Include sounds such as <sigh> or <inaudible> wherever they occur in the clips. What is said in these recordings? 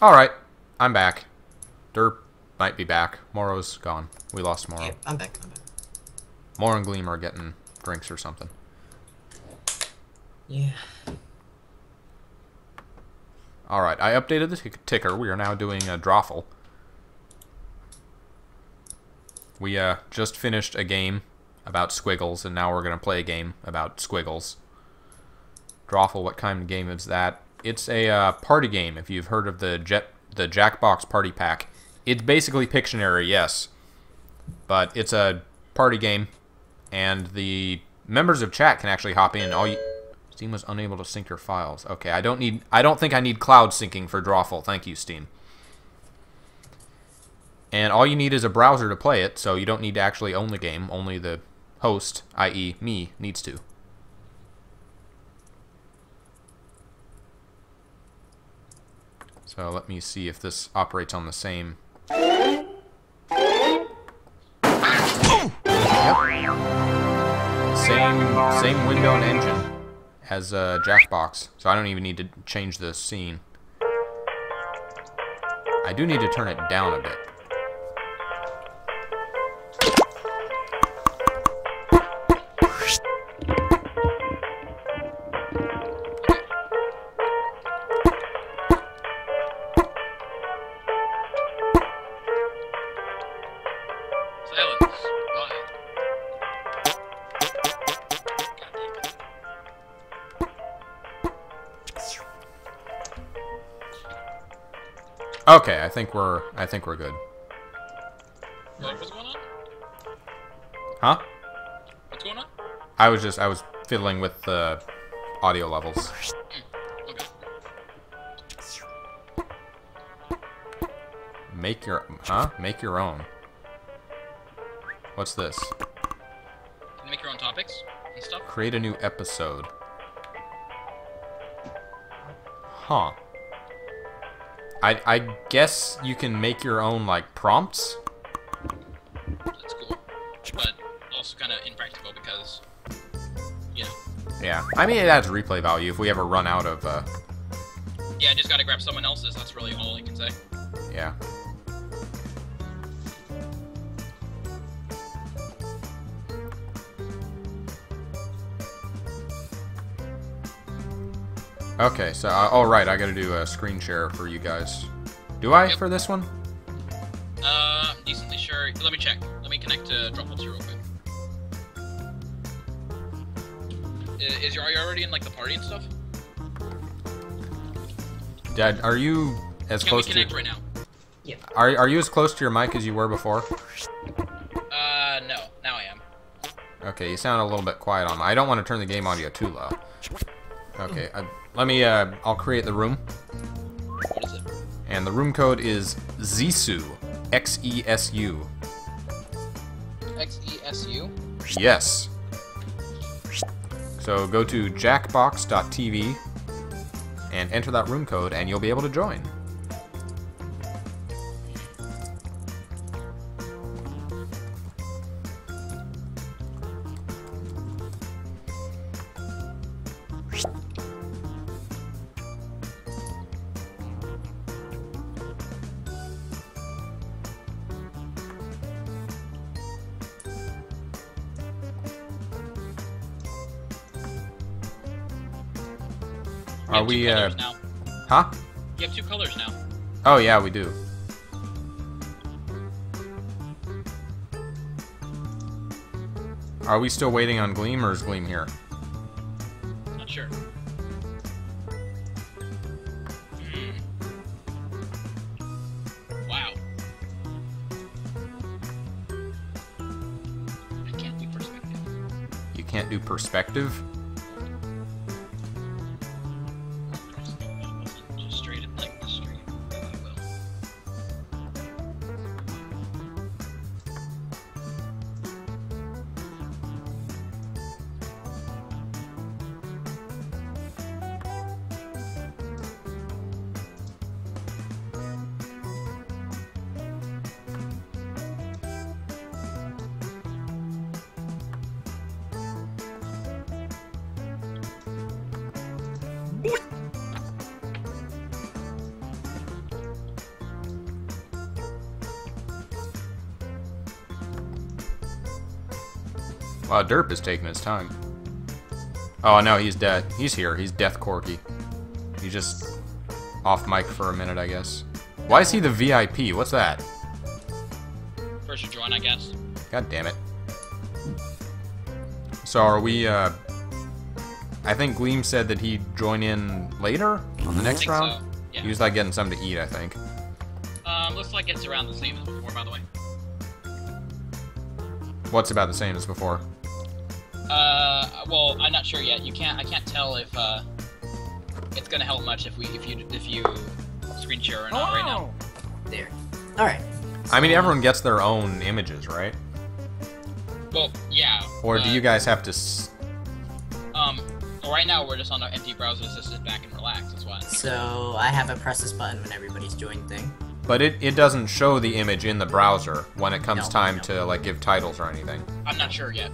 Alright, I'm back. Derp might be back. Moro's gone. We lost Moro. Yeah, I'm back. I'm back. Moro and Gleam are getting drinks or something. Yeah. Alright, I updated the ticker. We are now doing a Drawful. We uh, just finished a game about squiggles, and now we're going to play a game about squiggles. Drawful, what kind of game is that? It's a uh, party game, if you've heard of the Jet, the Jackbox Party Pack. It's basically Pictionary, yes. But it's a party game, and the members of chat can actually hop in. All you... Steam was unable to sync your files. Okay, I don't need. I don't think I need cloud syncing for Drawful. Thank you, Steam. And all you need is a browser to play it, so you don't need to actually own the game. Only the host, i.e., me, needs to. So let me see if this operates on the same. Yep. Same same window and engine as uh, Jackbox, so I don't even need to change the scene. I do need to turn it down a bit. Okay, I think we're I think we're good. What, what's going on? Huh? What's going on? I was just I was fiddling with the audio levels. Hmm, okay. Make your huh? Make your own. What's this? Can you make your own topics and stuff? Create a new episode. Huh. I I guess you can make your own like prompts. That's cool. But also kind of impractical because, you know, Yeah. I mean it adds replay value if we ever run out of uh yeah, I just gotta grab someone else's. That's really all I can say. yeah. Okay, so uh, oh right, I got to do a screen share for you guys. Do I Yep. for this one? Uh, I'm decently sure. Let me check. Let me connect to Dropbox real quick. I- Is your are you already in like the party and stuff? Dad, are you as Can close we to connect right now? Yeah. are are you as close to your mic as you were before? Uh, no. Now I am. Okay, you sound a little bit quiet on. I don't want to turn the game audio too low. Okay, I, let me. Uh, I'll create the room, What is it? and the room code is Xesu, X E S U. X E S U. Yes. So go to jackbox.tv and enter that room code, and you'll be able to join. We? Uh, colors now. huh? You have two colors now. Oh yeah, we do. Are we still waiting on Gleam, or is Gleam here? Not sure. Wow. I can't do perspective. You can't do perspective. Wow, Derp is taking his time. Oh, no, he's dead. He's here. He's Death Corky. He's just off mic for a minute, I guess. Why is he the VIP? What's that? First you join, I guess. God damn it. So are we, uh, I think Gleam said that he'd join in later on the next think round? so, yeah. He was like getting something to eat, I think. Um, looks like it's around the same as before, by the way. What's about the same as before? Uh, well, I'm not sure yet. You can't. I can't tell if uh, it's gonna help much if we if you if you screen share or not right now. There. Alright. I mean, everyone gets their own images, right? Well, yeah. Or do but, you guys have to... S well, right now we're just on our empty browser to sit back and relax. That's why. So I have a press this button when everybody's joined thing. but it, it doesn't show the image in the browser when it comes No, time no. to, like, give titles or anything. I'm not sure yet.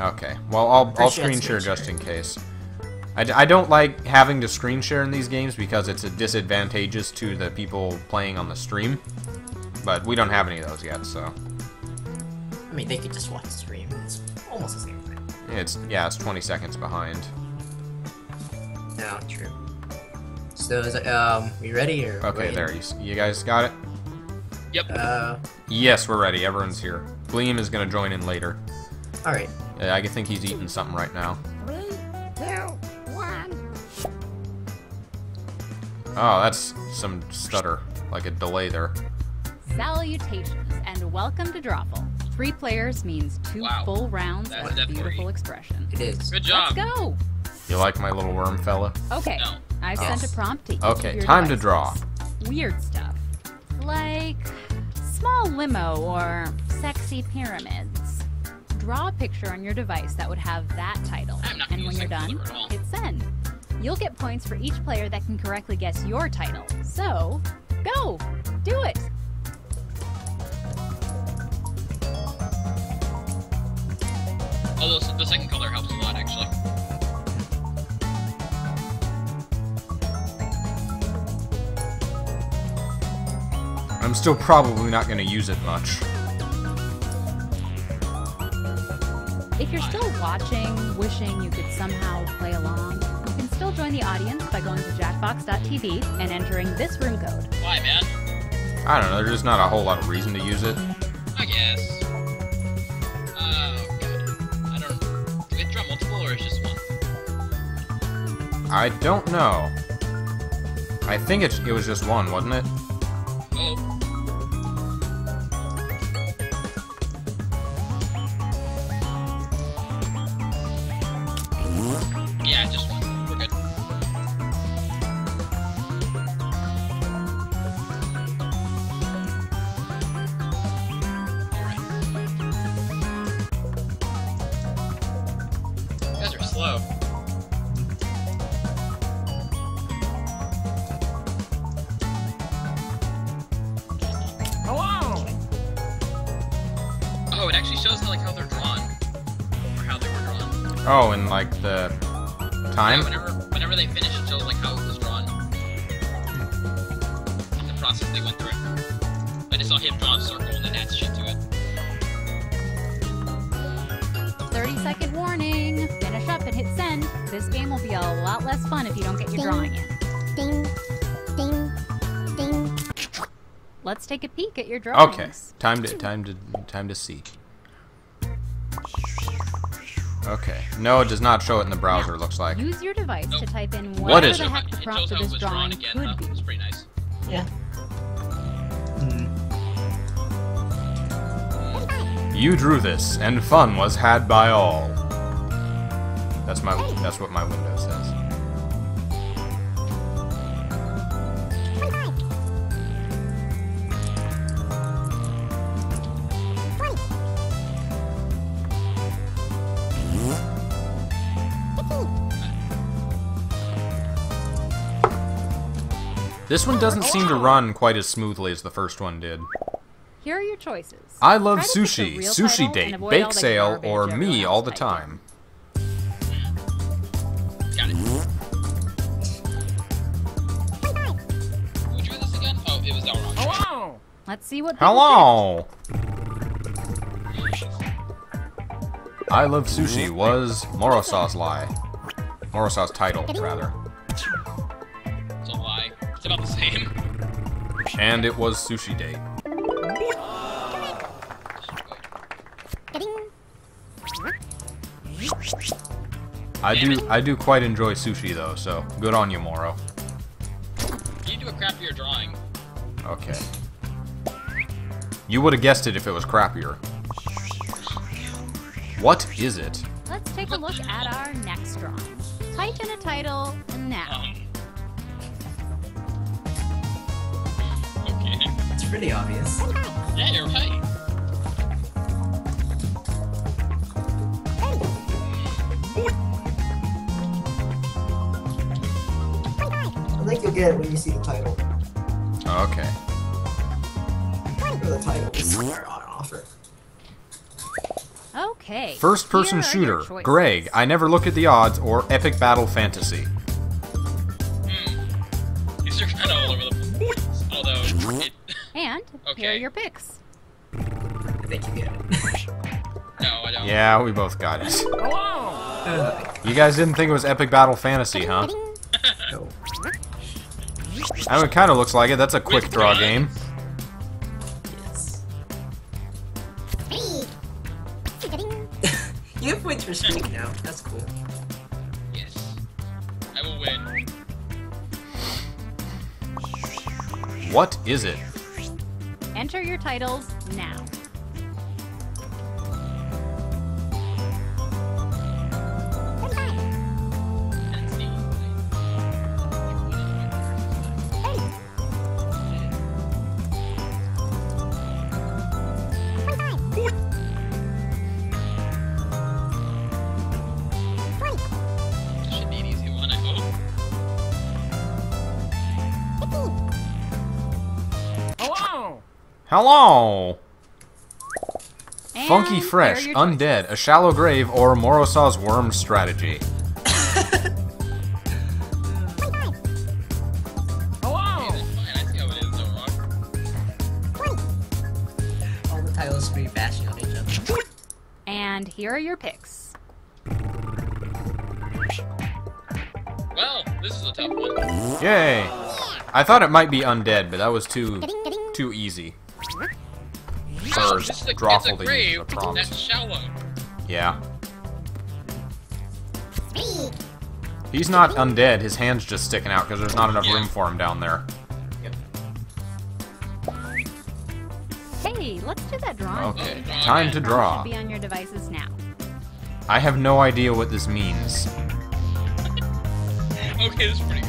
Okay. Well, I'll, I'll screen share just in case. I, d- I don't like having to screen share in these games because it's a disadvantageous to the people playing on the stream. But we don't have any of those yet, so I mean, they could just watch the stream. It's almost the same thing. it's yeah, it's 20 seconds behind. No, true. So, is it, um, we ready or? Okay, wait? there. You, you guys got it? Yep. Uh, Yes, we're ready. Everyone's here. Gleam is gonna join in later. alright. Yeah, I think he's eating something right now. Three, two, one. Oh, that's some stutter, like a delay there. Salutations and welcome to Drawful. Three players means two Wow. full rounds That's of beautiful expression. It is. Good job. Let's go! You like my little worm fella? Okay, No. I've Yes. sent a prompt to each Okay, of your time to draw. Weird stuff. Like small limo or sexy pyramids. Draw a picture on your device that would have that title. I'm not and gonna when use you're sexy done, limo at all. hit send. You'll get points for each player that can correctly guess your title. So, go! Do it! Although the second color helps a lot, I'm still probably not gonna use it much. If you're still watching, wishing you could somehow play along, you can still join the audience by going to jackbox.tv and entering this room code. Why, man? I don't know, there's just not a whole lot of reason to use it. I guess. Oh god. I don't. Do we have draw multiple or is just one? I don't know. I think it, it was just one, wasn't it? Your drawings. Okay, time to time to time to see. Okay, no, it does not show it in the browser. Looks like. Use your device to type in What whatever is the it? heck the prompt for this was drawn drawing again. could Huh? be. It's pretty nice. Yeah. Mm. You drew this, and fun was had by all. That's my that's what my window This one doesn't seem to run quite as smoothly as the first one did. Here are your choices. I love Try sushi, sushi date, avoid bake sale, or me all the time. Got it. Who drew this again? Oh, it was Elrond. Hello. Let's see what Hello. I Love Sushi was Morrowsaw's lie. Morrowsaw's title, rather. And it was Sushi day. I do I do quite enjoy sushi though, so good on you, Moro. You do a crappier drawing. Okay. You would have guessed it if it was crappier. What is it? Let's take a look at our next drawing. Type in a title now. Um, It's pretty obvious. Yeah, oh, you're oh. right. I think you'll get it when you see the title. Okay. Or the titles are on offer. Okay. First person here are your shooter. Greg, I never look at the odds or epic battle fantasy. And here are Okay. your picks. I think you get it. no, I don't. Yeah, we both got it. Uh, You guys didn't think it was epic battle fantasy, huh? no. I mean, it kind of looks like it. That's a quick draw game. Yes. Speed. <laughs> Ding. You have points for speed now. That's cool. Yes. I will win. What is it? Enter your titles now. Hello! And Funky Fresh. Undead, A Shallow Grave, or Morrowsaw's Worm Strategy. Okay, that's fine. I see how it is, no wrong. All the titles pretty bashing on each other. And here are your picks. Well, this is a tough one. Yay! I thought it might be Undead, but that was too Ding, ding. too easy. Well, For this is it's a Drawful to use grave the prompt. that's shallow. Yeah. He's not undead, his hand's just sticking out because there's not enough Yeah. room for him down there. Yep. Hey, let's do that drawing. Okay, Oh, time to draw. Should be on your devices now. I have no idea what this means. <laughs> Okay, this is pretty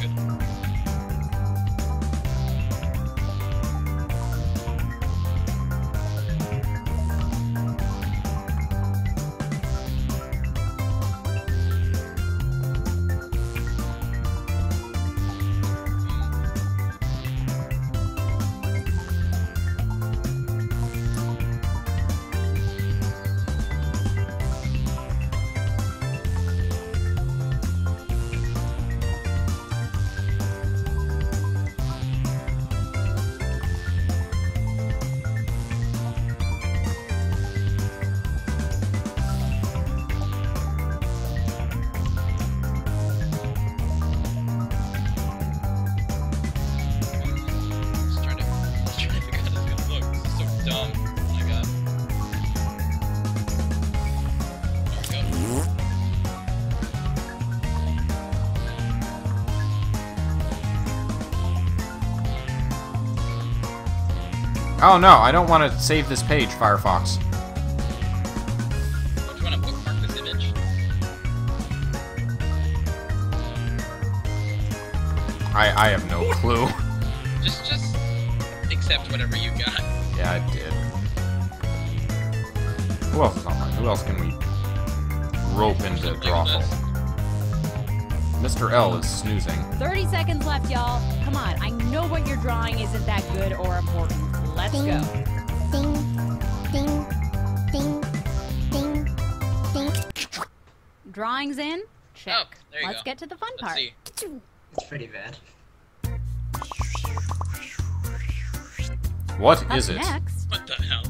Oh no, I don't want to save this page, Firefox. Don't you want to bookmark this image? I I have no <laughs> clue. Just, just accept whatever you got. Yeah, I did. Who else is online? Who else can we rope into Something like Drawful? Mr. L is snoozing. 30 seconds left, y'all. Come on, I know what you're drawing isn't that good or important. Let's Ding. go. Ding. Ding. Ding. Ding. Ding. Drawings in? Check. Oh, there you Let's go. get to the fun Let's part. see. It's pretty bad. What Up is it? next, What the hell?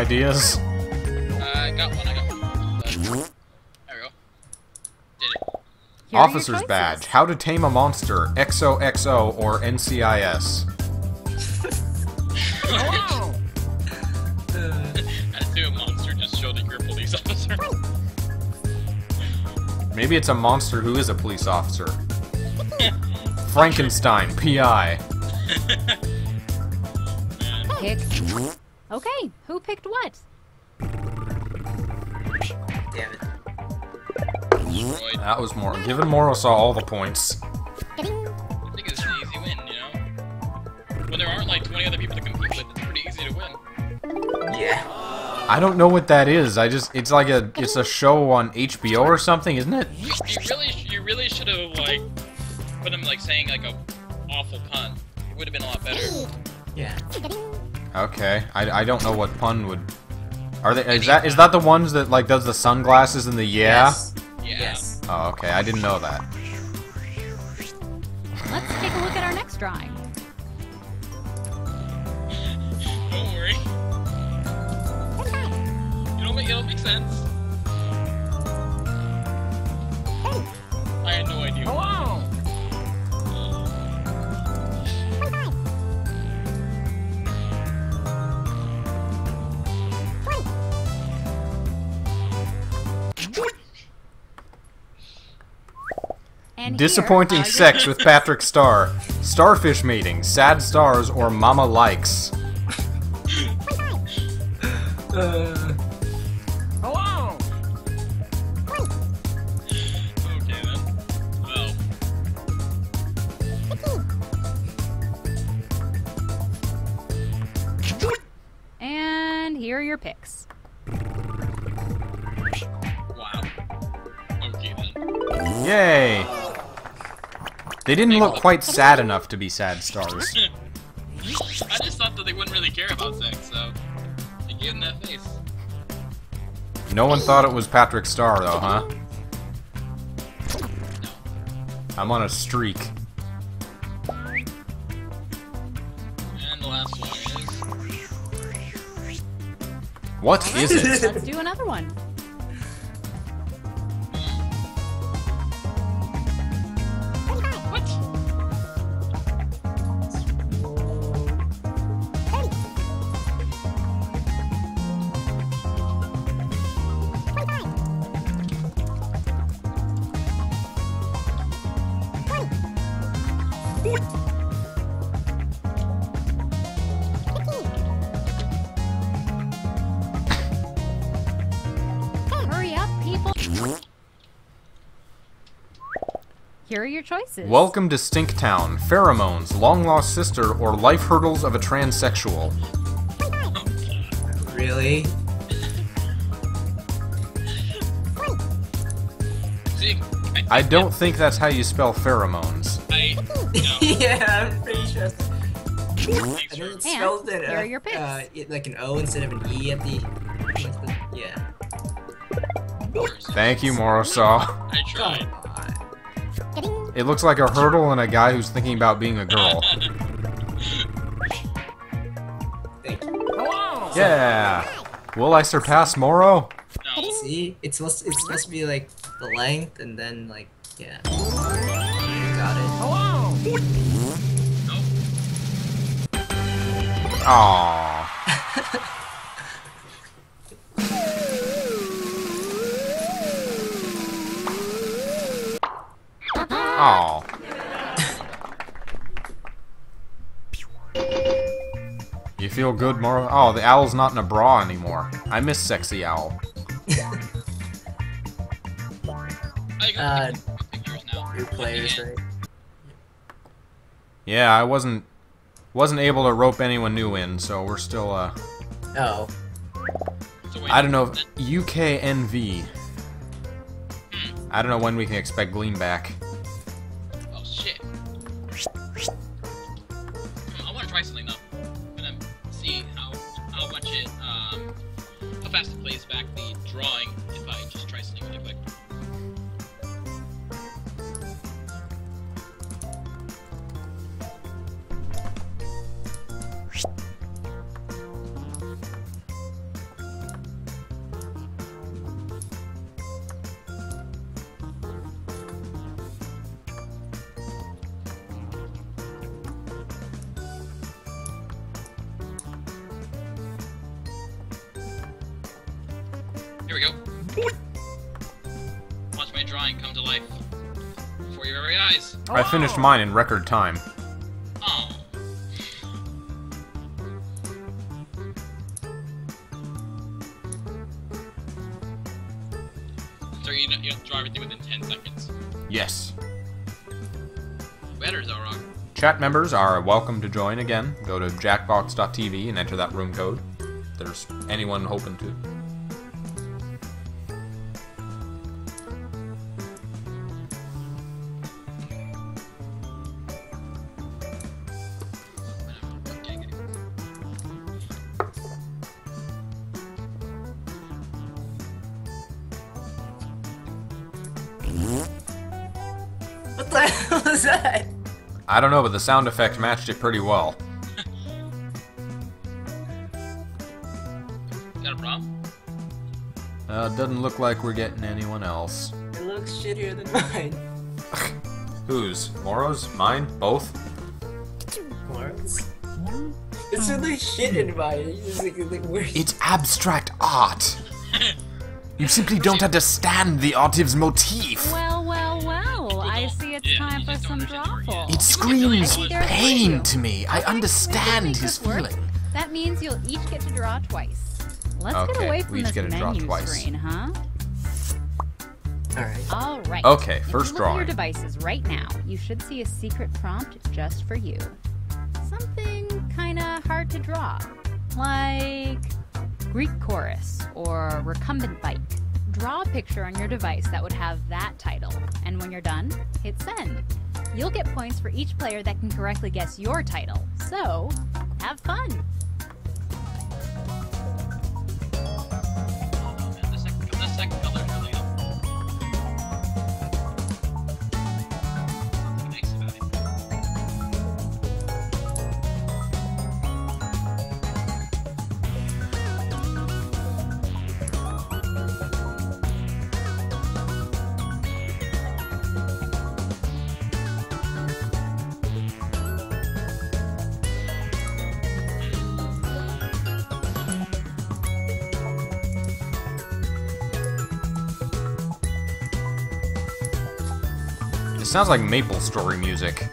Ideas? Uh, I got one. I got one. But- there we go. Did it. Here Officer's badge. How to tame a monster. XOXO or NCIS. I do <laughs> a monster just showed that you're a police officer. Maybe it's a monster who is a police officer. <laughs> Frankenstein, PI. <laughs> Oh, Pick. Okay, who picked what? Damn it. That was more. Given Moro saw all the points. I think it's an easy win, you know? When there aren't like 20 other people to compete with, it's pretty easy to win. Yeah. I don't know what that is. I just it's like a it's a show on HBO or something, isn't it? You, you really, you really should have like put him like saying like a awful pun. It would have been a lot better. Yeah. Ga-ding. Okay. I, I don't know what pun would Are they is that is that the ones that like does the sunglasses and the yeah? Yes. Yes. Oh, okay. I didn't know that. Let's take a look at our next drawing. Don't worry. It'll make it'll make sense. Disappointing uh, sex with Patrick Star. Starfish mating, sad stars, or mama likes. Didn't look quite sad enough to be sad <laughs> stars. I just thought that they wouldn't really care about sex, so they gave them that face. No one thought it was Patrick Star, though, huh? I'm on a streak. And the last one is What is it? Let's do another one. Your choices. Welcome to Stinktown. Pheromones, long lost sister, or life hurdles of a transsexual. really? I don't think that's how you spell pheromones. I, <laughs> no, yeah, I'm pretty sure. thanks I think for, it spells it, here uh, are your picks. uh, like an O instead of an E at the. like the- Yeah. Thank you, Morrowsaw. <laughs> It looks like a hurdle and a guy who's thinking about being a girl. Thank. Yeah. Will I surpass Moro? No. See, it's supposed it's supposed to be like the length and then like yeah. You got it. Nope. Aww. <laughs> Aww. You feel good, Moro? Oh, the owl's not in a bra anymore. I miss sexy owl. I got Uh, pictures players, right? Yeah, I wasn't wasn't able to rope anyone new in, so we're still uh Oh. So I don't know that- UKNV. I don't know when we can expect Gleam back. Mine in record time. Oh. So you you don't draw everything within 10 seconds. Yes. Better, Zorog. Chat members are welcome to join again. Go to jackbox.tv and enter that room code. If there's anyone hoping to. I don't know, but the sound effect matched it pretty well. Is that a problem? Uh, doesn't look like we're getting anyone else. It looks shittier than <laughs> mine. Whose? Moro's? Mine? Both? Lawrence. It's really shit in mine. It's just like, like weird. It's abstract art. You simply don't understand the artive's motif. Well, well, well. It screams pain to me. I understand his think this works, feeling. That means you'll each get to draw twice. Let's Okay, get away we from each this get menu twice. screen, huh? Alright. All right. Okay, If first you look At drawing. your devices right now. You should see a secret prompt just for you. Something kind of hard to draw, like Greek chorus or recumbent bike. Draw a picture on your device that would have that title, and when you're done, hit send. You'll get points for each player that can correctly guess your title. So, have fun. Sounds like Maple Story music.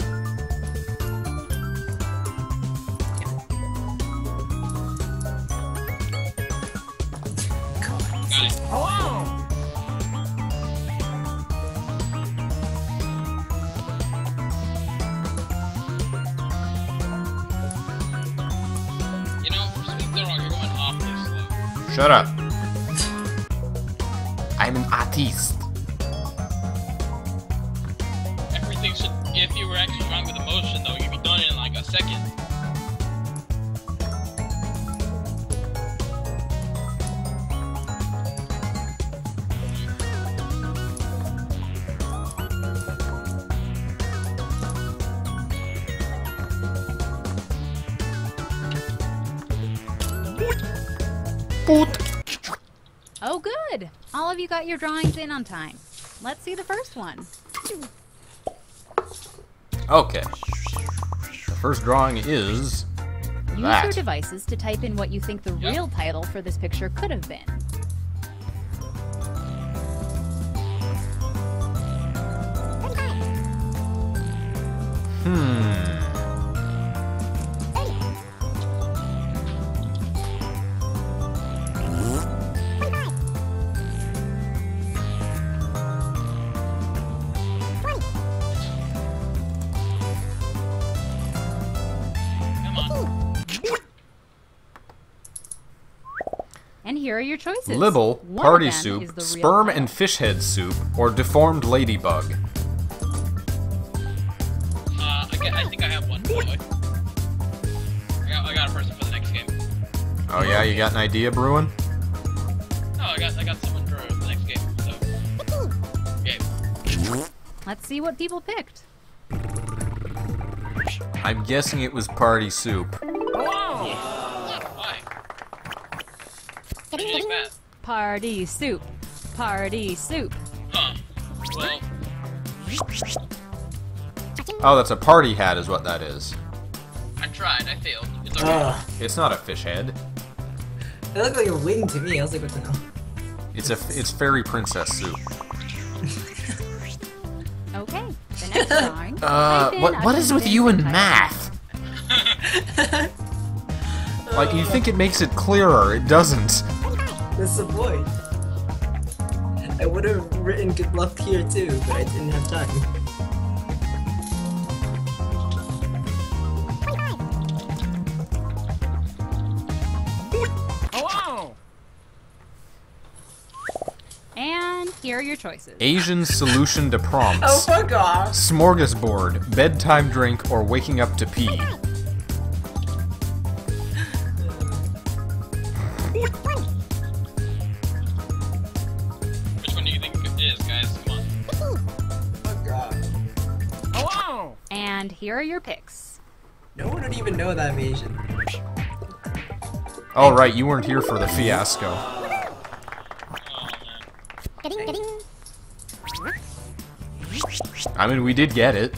Shut it. Oh, good. All of you got your drawings in on time. Let's see the first one. Okay. The first drawing is Use that. your devices to type in what you think the Yep. real title for this picture could have been. Your choices. Libel, One party soup, is the real sperm title. and fish head soup, or deformed ladybug. Uh, I, get, I think I have one. I got, I got a person for the next game. Oh yeah, you got an idea brewing? No, I got, I got someone for the next game. So, game. Let's see what people picked. I'm guessing it was party soup. Party soup. Party soup. Huh. Well, Oh, that's a party hat is what that is. I tried. I failed. It's alright. Ugh. It's not a fish head. It looked like a wing to me. I was like, what the hell? It's a it's fairy princess soup. Okay, the next <laughs> drawing. Uh, what what is with you and math? <laughs> Like you think it makes it clearer, it doesn't. That's the point. I would have written good luck here too, but I didn't have time. Oh, and here are your choices. Asian solution to Oh prompts. fuck off! Smorgasbord, bedtime drink, or waking up to pee. Here are your picks. No one would even know that I'm Asian. Oh right, you weren't here for the fiasco. Ga-ding, ga-ding, I mean, we did get it,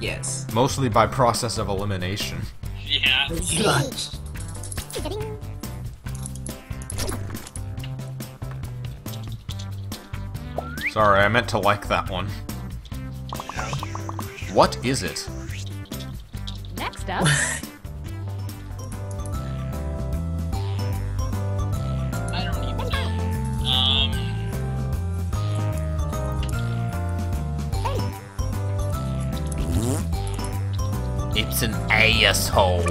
Yes. mostly by process of elimination. Yeah. Gosh. Sorry, I meant to like that one. What is it? Next <laughs> I don't even know. Um. It's an asshole.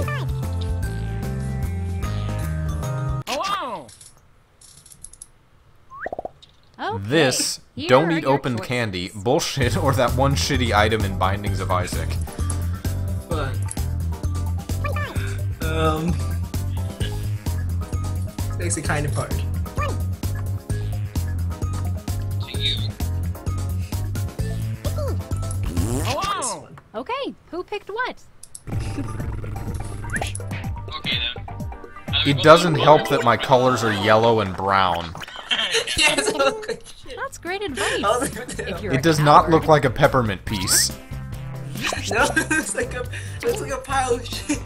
okay, This, here don't eat opened choices. candy, bullshit, or that one shitty item in Bindings of Isaac. Kind of hard. To you. This one. Okay, who picked what? Okay then. It doesn't help that my colors are yellow and brown. yes, like. That's great advice. if you're It a does not look like a peppermint piece. <laughs> No, it's like a, it's like a pile of shit.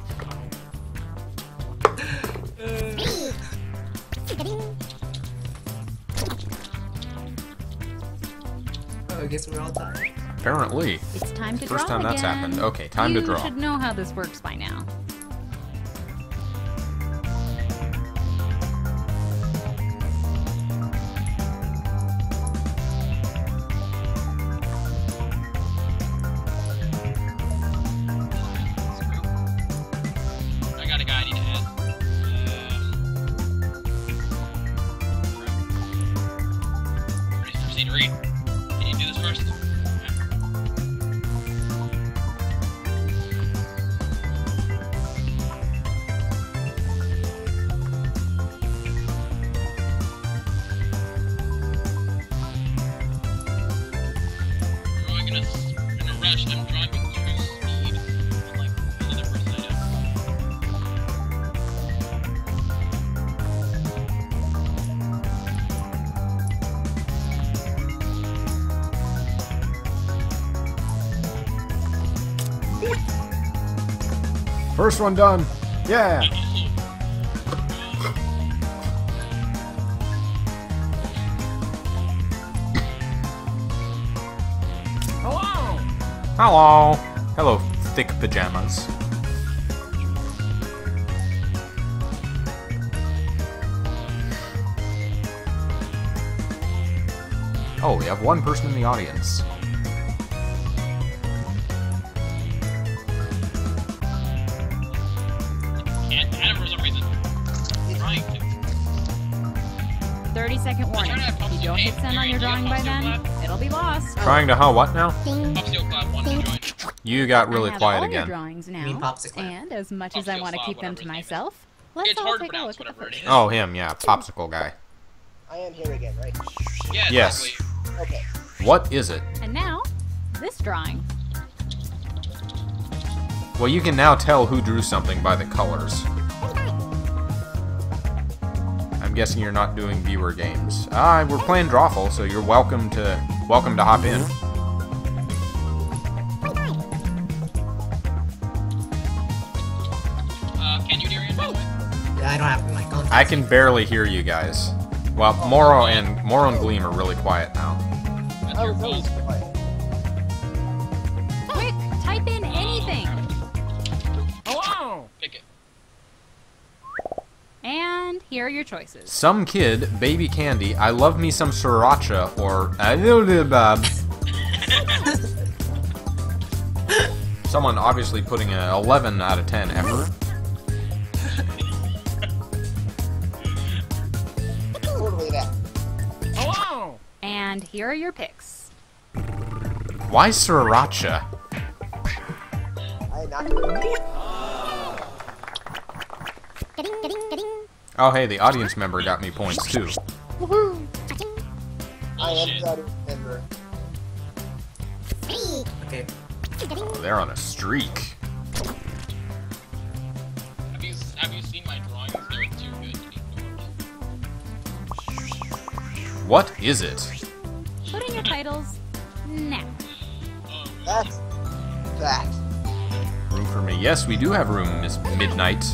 I guess we're all tired. Apparently. It's time to First draw time that's happened. Okay, time to draw. you draw. should know how this works by now. First one done. Yeah. Hello. Hello, Hello, thick pajamas. Oh, we have one person in the audience. 10 on your drawing by then, it'll be lost. Trying to how what now? You got really quiet again. Drawings now, and as much as I want to keep them to myself, let's all take a look at the first. Oh, him, yeah, popsicle guy. I am here again, right? Yes. Okay. What is it? And now, this drawing. Well, you can now tell who drew something by the colors guessing you're not doing viewer games. Ah, we're playing Drawful, so you're welcome to welcome to hop in. Uh, can you, Darian, by the way? Yeah, I don't have the mic. I can barely hear you guys. Well, Moro and Moro and Gleam are really quiet now. That's your was fault. Here are your choices. Some kid, baby candy, I love me some sriracha, or Adilibab. <laughs> Someone obviously putting an 11 out of 10 effort. Totally that. And here are your picks. Why sriracha? I not. Ga-ding, ga-ding, ga-ding. Oh, hey, the audience member got me points too. Woohoo. I am the audience member. Okay. Ga-ding. They're on a streak. Have you have you seen my drawings? They're too good to be ignored. What is it? Put in your titles now. Oh, That's that. Room for me. Yes, we do have room, Miss Midnight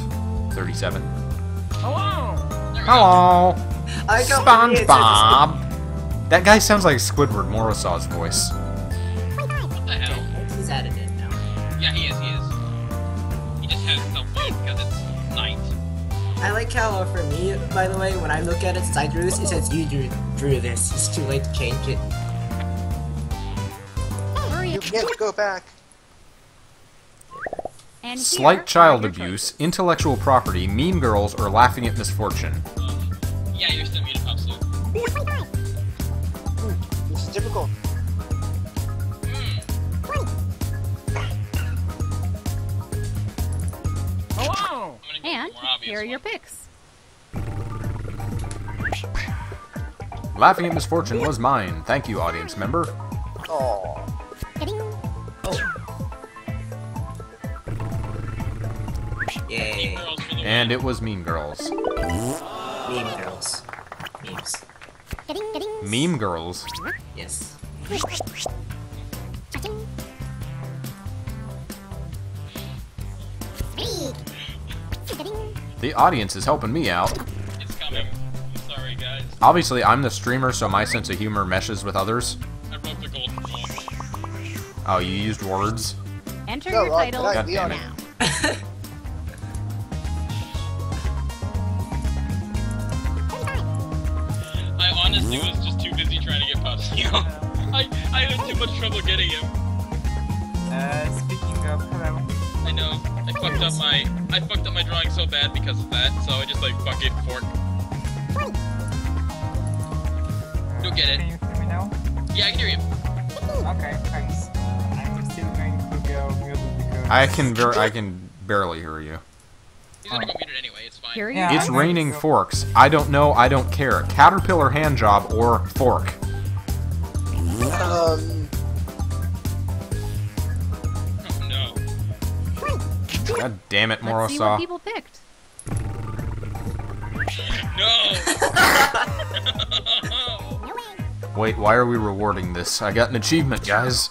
37. There we go. Hello! I like how for me it says SpongeBob! That guy sounds like Squidward Morrowsaw's voice. What the hell? it's- He's added it now. Yeah, he is. He is. He just has himself weird because it's night. I like how uh, for me, by the way, when I look at it since I drew this, it says you drew, drew this. It's too late to change it. Hurry You can't go back. And Slight are child abuse, choices. intellectual property, mean girls, or laughing at misfortune. Yeah, you're still muted, Pop Soup. This is difficult. Hmm. I'm And for more obvious here are your picks. Laughing at misfortune was mine. Thank you, audience member. Oh. And it was Mean Girls. Meme girls. Memes. Ga-ding, ga-ding. Meme Girls. Yes. Cha-ching. Three. Ga-ding. The audience is helping me out. It's coming. I'm sorry, guys. Obviously, I'm the streamer, so my sense of humor meshes with others. I broke the golden rule. Oh, you used words? Enter No, your title titles God damn it. now. <laughs> trying to get Pop Soup. <laughs> I, I had too much trouble getting him. Uh, speaking of, hello. I know. I fucked up my I fucked up my drawing so bad because of that. So I just like fuck it fork. You'll get it. Can you hear me now? Yeah, I can hear you. Okay, thanks. I'm still going to go muted because... I can ver- I can barely hear you. He's gonna go muted anyway. It's fine. Here are your Yeah. It's I'm raining to- forks. I don't know, I don't care. Caterpillar hand job or fork. Um. Oh, no. God damn it, Let's see what people picked. No. No. <laughs> Wait, why are we rewarding this? I got an achievement, guys.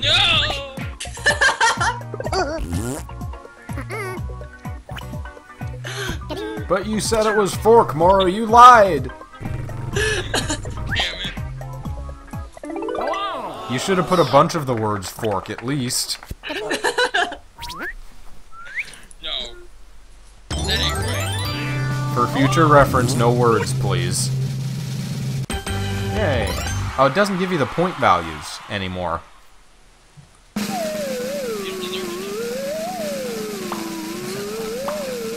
no. <laughs> But you said it was fork, Moro. You lied. <laughs> You should have put a bunch of the words fork at least. No. That ain't right. For future reference, no words, please. Yay. Oh, it doesn't give you the point values anymore. You don't deserve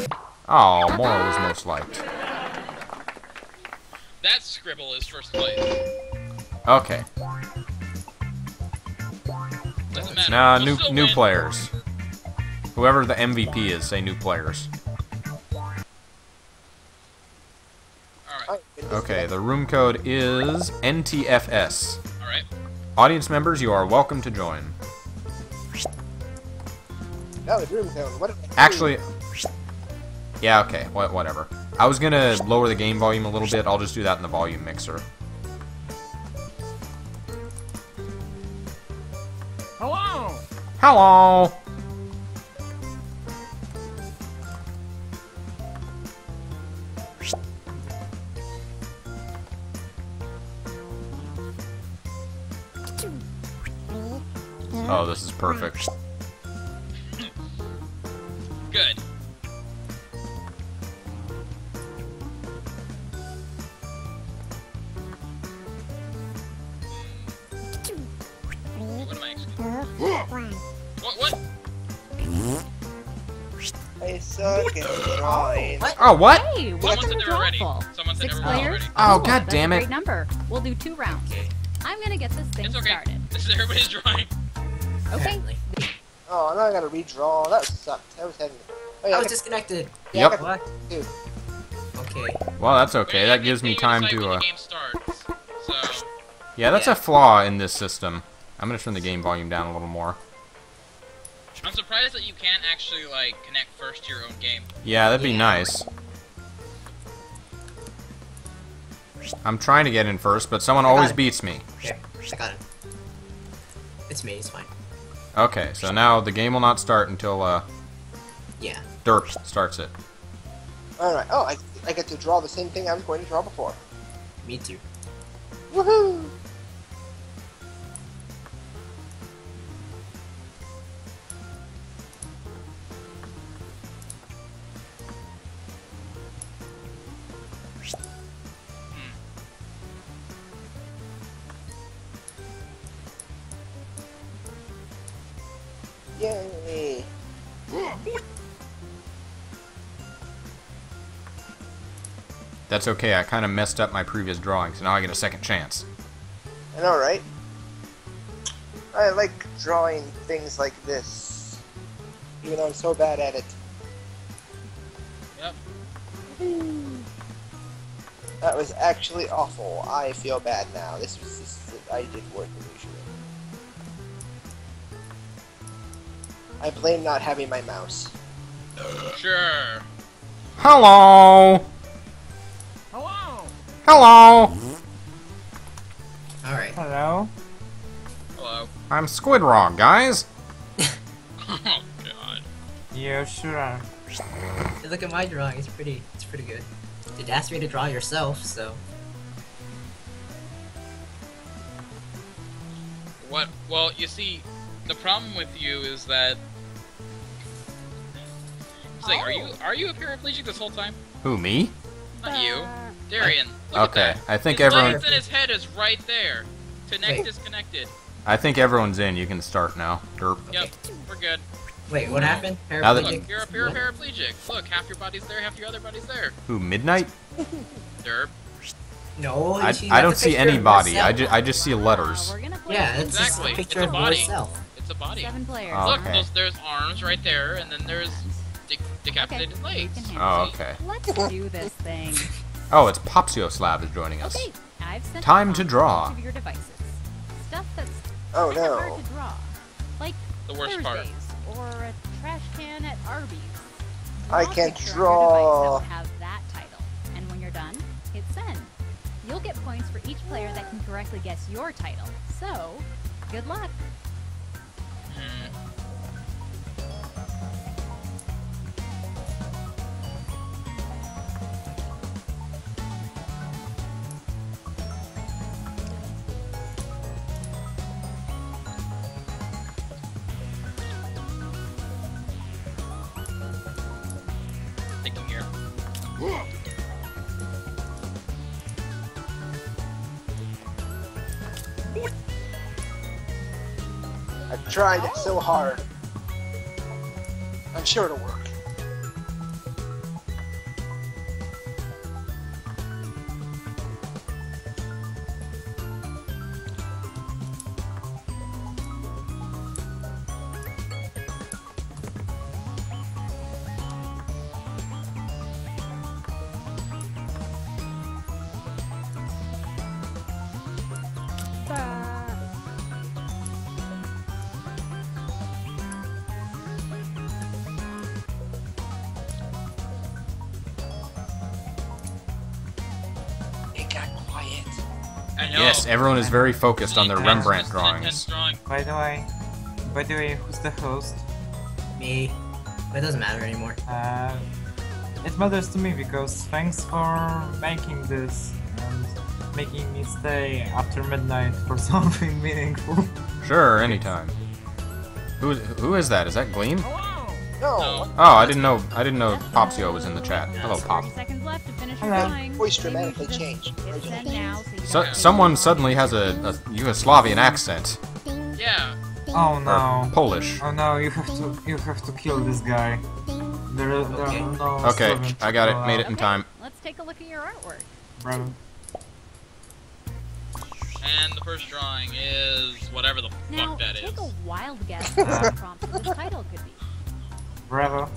it. Oh, Moro was most liked. That scribble is first place. Okay. Doesn't matter. Nah, We'll new new win. players. Whoever the MVP is, say new players. All right. Okay, the room code is NTFS. All right. Audience members, you are welcome to join. No, the room code. What? Actually, yeah, okay, wha- whatever. I was gonna lower the game volume a little bit. I'll just do that in the volume mixer. Hello! Hello! Oh, this is perfect. Good. What am What? What? I suck at drawing. What? Oh, what? Hey, Someone welcome said to they were ready. Drawful. Someone said Six they were players. ready. Oh, Cool, god that's damn a it. great number. We'll do two rounds. Okay. I'm gonna get this thing It's okay. started. This <laughs> is everybody's drawing. Okay. Oh, now I gotta redraw. That sucked. That was heavy. Oh, yeah, I I was got- disconnected. yeah, Yep. I What? two. Okay. Well, that's okay. Wait, That gives me time to, uh... the game starts. So, Yeah, that's Yeah. a flaw in this system. I'm gonna turn the game volume down a little more. I'm surprised that you can't actually like connect first to your own game. Yeah, that'd be Yeah. nice. I'm trying to get in first, but someone always it. beats me. Here, I got it. It's me. It's fine. Okay, so now the game will not start until, uh, Yeah. Derp starts it. Alright. Oh, I, I get to draw the same thing I was going to draw before. Me too. Woohoo! Yay! That's okay, I kind of messed up my previous drawing, so now I get a second chance. I know, right? I like drawing things like this, even though I'm so bad at it. Yep. That was actually awful. I feel bad now. This was this, I did worse I blame not having my mouse. Sure. Hello! Hello. Hello! All right. Hello. Hello. I'm Squidrog, guys! <laughs> Oh god. Yeah, sure. Hey, look at my drawing. It's pretty. It's pretty good. It asked me to draw yourself, so What? Well, you see, the problem with you is that. It's like, are you oh. are you a paraplegic this whole time? Who, me? Not you, uh, Darian. Look Okay, at that. I think his everyone- legs and his head is right there. Connect Wait. disconnected. I think everyone's in, you can start now. Derp. Yep, we're good. wait. What happened? Now that- Look, Paraplegic? you're a, you're a paraplegic. Look, half your body's there, half your other body's there. Who, Midnight? <laughs> Derp. No. I, I don't see picture of anybody, I, herself. ju I just see letters. Wow, we're gonna play Yeah, some it's just Exactly, a picture it's a of body. herself. It's a body. seven players. Oh, Look, okay. those, there's arms right there, and then there's de- decapitated Okay, legs. you can handle Oh, okay. Let's do this thing. <laughs> Oh, it's Popcioslav is joining us. Okay, I've sent Time to draw. of your devices. Stuff that's Oh kinda no. hard to draw, like The worst part. Or a trash can at Arby's. I Draw a can't picture on your draw. device that will have that title, and when you're done, hit send. You'll get points for each player that can correctly guess your title. So, good luck. Hmm. Tried so hard. I'm sure it'll work. Everyone is very focused on their Rembrandt drawings. By the way, by the way, who's the host? Me. But it doesn't matter anymore. Uh, it matters to me because thanks for making this and making me stay after midnight for <laughs> something meaningful. Sure, anytime. Who who is that? Is that Gleam? No, Oh, I didn't know. I didn't know Popsio was in the chat. Hello, Pop. 30 seconds left to finish your Hello. Voice dramatically changed. just hit send now so you So, don't- someone suddenly has a, a Yugoslavian accent. Yeah. Oh no. Polish. Oh no, you have to you have to kill this guy. There, are- there are no Okay, I got it. Made it in Okay, time. Let's take a look at your artwork. Bravo. And the first drawing is whatever the Now, fuck that take is. a wild guess <laughs> what the prompt for the title could be. Bravo.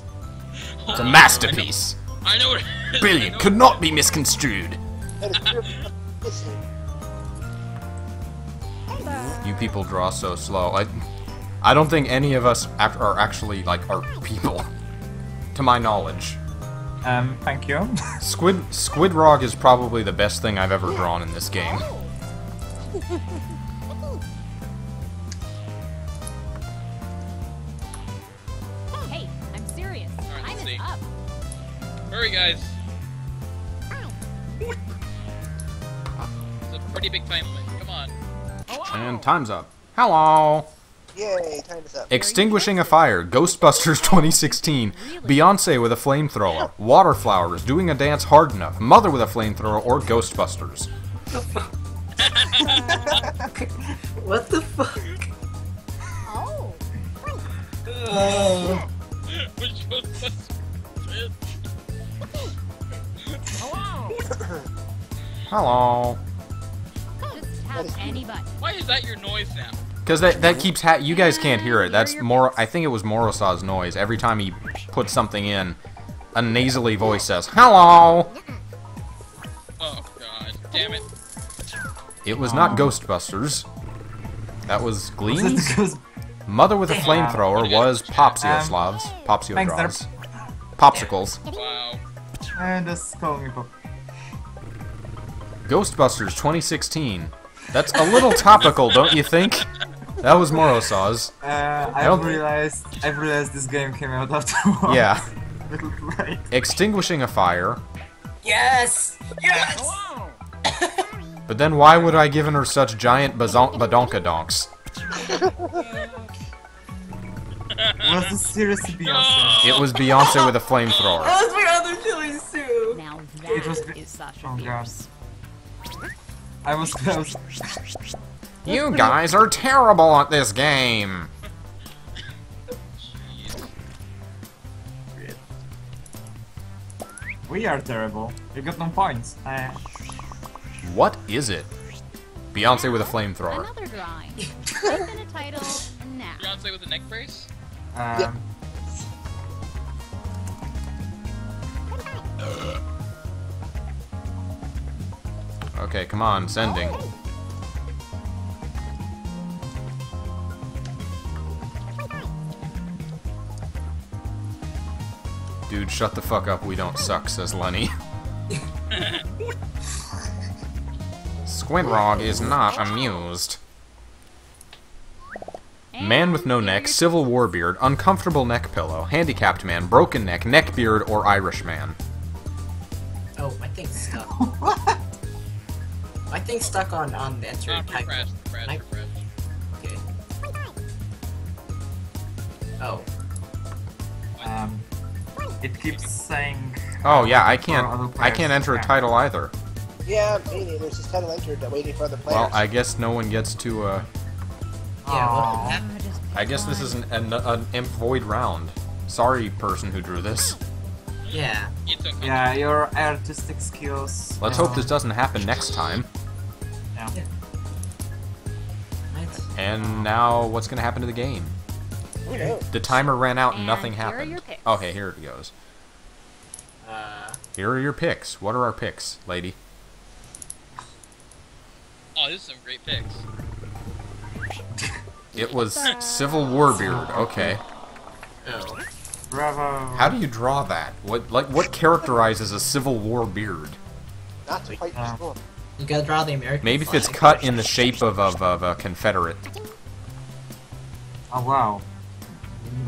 It's a masterpiece. <laughs> I know what it is. I Brilliant. know Could not be misconstrued. that is pure missing. You people draw so slow. I, I don't think any of us act- are actually like are people, to my knowledge. Um, thank you. <laughs> Squid Squidrog is probably the best thing I've ever drawn in this game. <laughs> Hurry, guys. It's a pretty big time limit. Come on. And time's up. Hello. Yay, time is up. Extinguishing a fire. Ghostbusters <laughs> 2016. Beyonce with a flamethrower. Water flowers doing a dance hard enough. Mother with a flamethrower or Ghostbusters. <laughs> What the fuck? Oh. Oh. <laughs> Which was <coughs> Hello. Just tap any button. Why is that your noise now? Because that, that keeps ha- you guys can't hear it. That's more. I think it was Morrowsaw's noise. Every time he puts something in, a nasally voice says "Hello." Oh god, damn it. It was not Ghostbusters. That was Gleams. <laughs> Mother with a flamethrower was Popsio Um, Slavs. Popsio thanks, draws. Popsicles. Wow. just call me Pop. Ghostbusters 2016. That's a little topical, don't you think? That was Morrowsaw's. Uh, don't I've thi- realized I've realized this game came out after <laughs> Yeah. Little late. Extinguishing a fire. Yes! Yes! <laughs> But then why would I given her such giant bazon- badonkadonks? Was this seriously Beyonce? It was Beyonce with a flamethrower. That was my other choice too! Now It was that bi- is Sasha Oh, God. Fierce. I was close. You guys are terrible at this game. We are terrible. You got no points. Uh, What is it? Beyonce with a flamethrower. Another drawing. Type a title now. Beyonce with a neck brace? um, Okay, come on, sending. Dude, shut the fuck up, we don't suck, says Lenny. Squidrog is not amused. Man with no neck, Civil War beard, uncomfortable neck pillow, handicapped man, broken neck, neck beard, or Irish man. Oh, my thing's stuck. My thing's stuck on, on the enter Ah, type. refresh, refresh, I- refresh. Okay. Oh. um, it keeps saying. Oh yeah, I can't. I can't enter a title either. Yeah, me neither. There's this title entered, uh, waiting for other players. Well, I guess no one gets to. uh... Yeah, Aw. what Uh, just I guess this is an, an, an imp void round. Sorry, person who drew this. Yeah. Yeah, your artistic skills. Let's uh, hope this doesn't happen next time. Yeah. What? And now, what's gonna happen to the game? Who? The timer ran out and And nothing here are happened. your picks. Okay, here it goes. Uh, Here are your picks. What are our picks, lady? Oh, this is some great picks. It <laughs> was Civil War beard. Okay. oh. Bravo. How do you draw that? What like what characterizes a Civil War beard? Not to fight Uh, the storm. You gotta draw the American Maybe if it's flag. cut in the shape of, of, of a Confederate. Oh wow.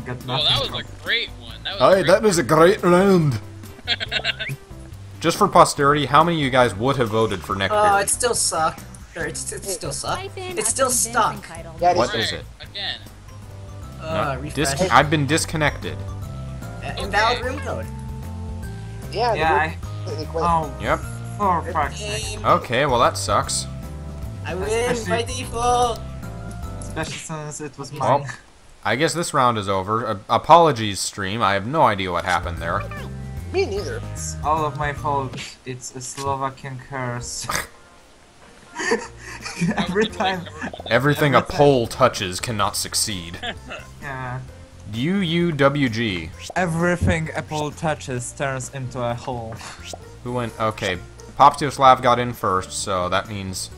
You Oh, that was a great one. That was Hey, great. that was a great round. <laughs> Just for posterity, how many of you guys would have voted for Oh, it still suck. Or it's, it's still suck. Type It's still stuck. Title. What is. is it? Again. Uh, refresh. Dis- I've been disconnected. Uh, invalid room code. Yeah, Yeah, I... yeah. Like, wait, Oh, Yep. For fuck's sake. Okay, well that sucks. I win by default. Especially since it was mine. Well. I guess this round is over. Uh, apologies, stream. I have no idea what happened there. me neither. It's all of my fault. It's a Slovakian curse. <laughs> Every time. Everything a Everything. pole touches cannot succeed. Yeah. UUWG. Everything a pole touches turns into a hole. Who went? Okay. Popcioslav got in first, so that means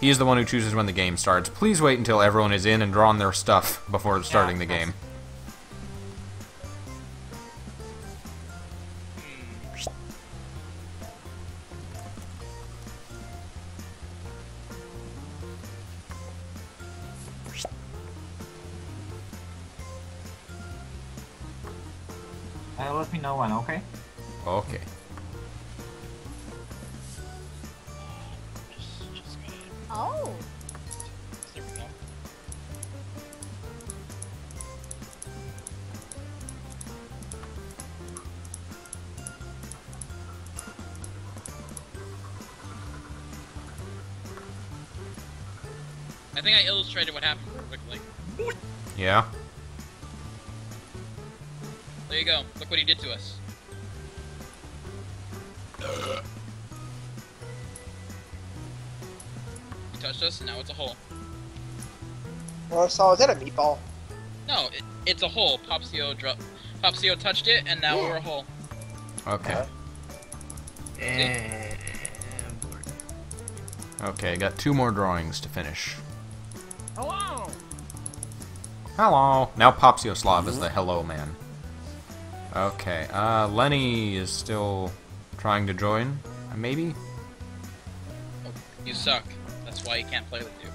he's the one who chooses when the game starts. Please wait until everyone is in and drawn their stuff before starting the game. Uh, let me know when, okay? Okay. Oh. there we go. I think I illustrated what happened perfectly. Yeah. There you go. Look what he did to us. <laughs> touched us, and now it's a hole. Well, so is that a meatball? No, it, it's a hole. Popsio dro- Popsio touched it, and now we're a hole. Okay. Eh, Okay, got two more drawings to finish. Hello. Hello. Now Popcioslav is the hello man. Okay, uh, Lenny is still trying to join. Uh, Maybe? Oh, you suck. That's why he can't play with you.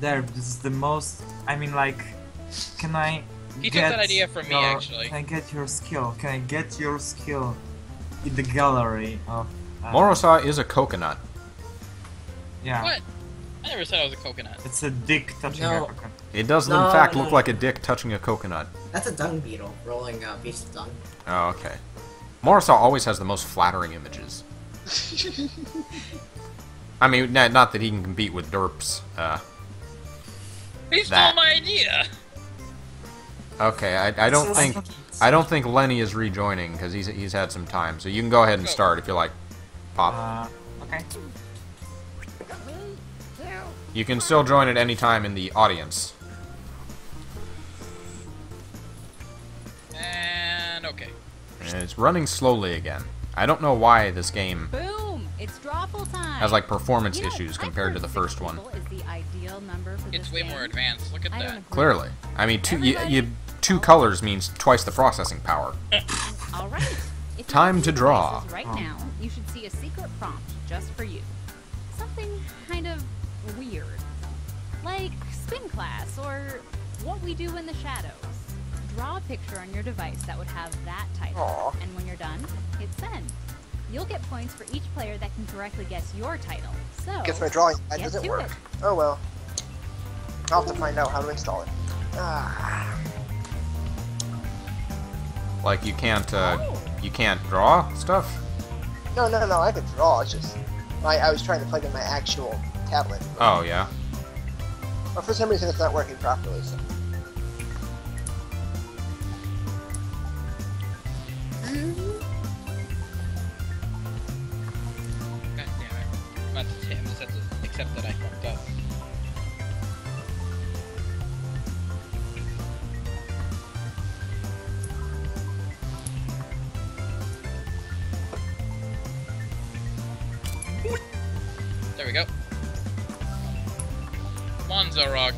There, this is the most. I mean, like, can I? He took get that idea from me, actually. Can I get your skill? Can I get your skill in the gallery of? Uh, Morrowsaw is a coconut. Yeah. What? I never said I was a coconut. It's a dick touching No. a coconut. It does, No, in fact, no, look no. like a dick touching a coconut. That's a dung beetle rolling a piece of dung. Oh, okay. Morrowsaw always has the most flattering images. <laughs> I mean, not, not that he can compete with Derps. Uh, He stole That. my idea! okay, I, I don't think I don't think Lenny is rejoining because he's he's had some time. So you can go ahead and start if you like. Pop. Uh, okay. You can still join at any time in the audience. And okay. And it's running slowly again. I don't know why this game Boom! It's drawful time. has like performance You know, issues I've compared to the first one. the ideal for It's way game. more advanced. Look at I that. Clearly, I mean, two you, you two colors means twice the processing power. <laughs> All right. If Time to draw. devices Right now, you should see a secret prompt just for you. Something kind of weird, like spin class or what we do in the shadows. Draw a picture on your device that would have that title, Aw. and when you're done, hit send. You'll get points for each player that can correctly guess your title. So, Guess my drawing pad doesn't to work. it. Oh well. I'll have to find out how to install it. Ah. Like you can't uh, you can't draw stuff. No, no, no, I can draw. It's just I, I was trying to plug in my actual tablet, Oh yeah. but for some reason it's not working properly. So. God it. I'm to hit him just to accept that I fucked up. There we go. Come on, Xelrog.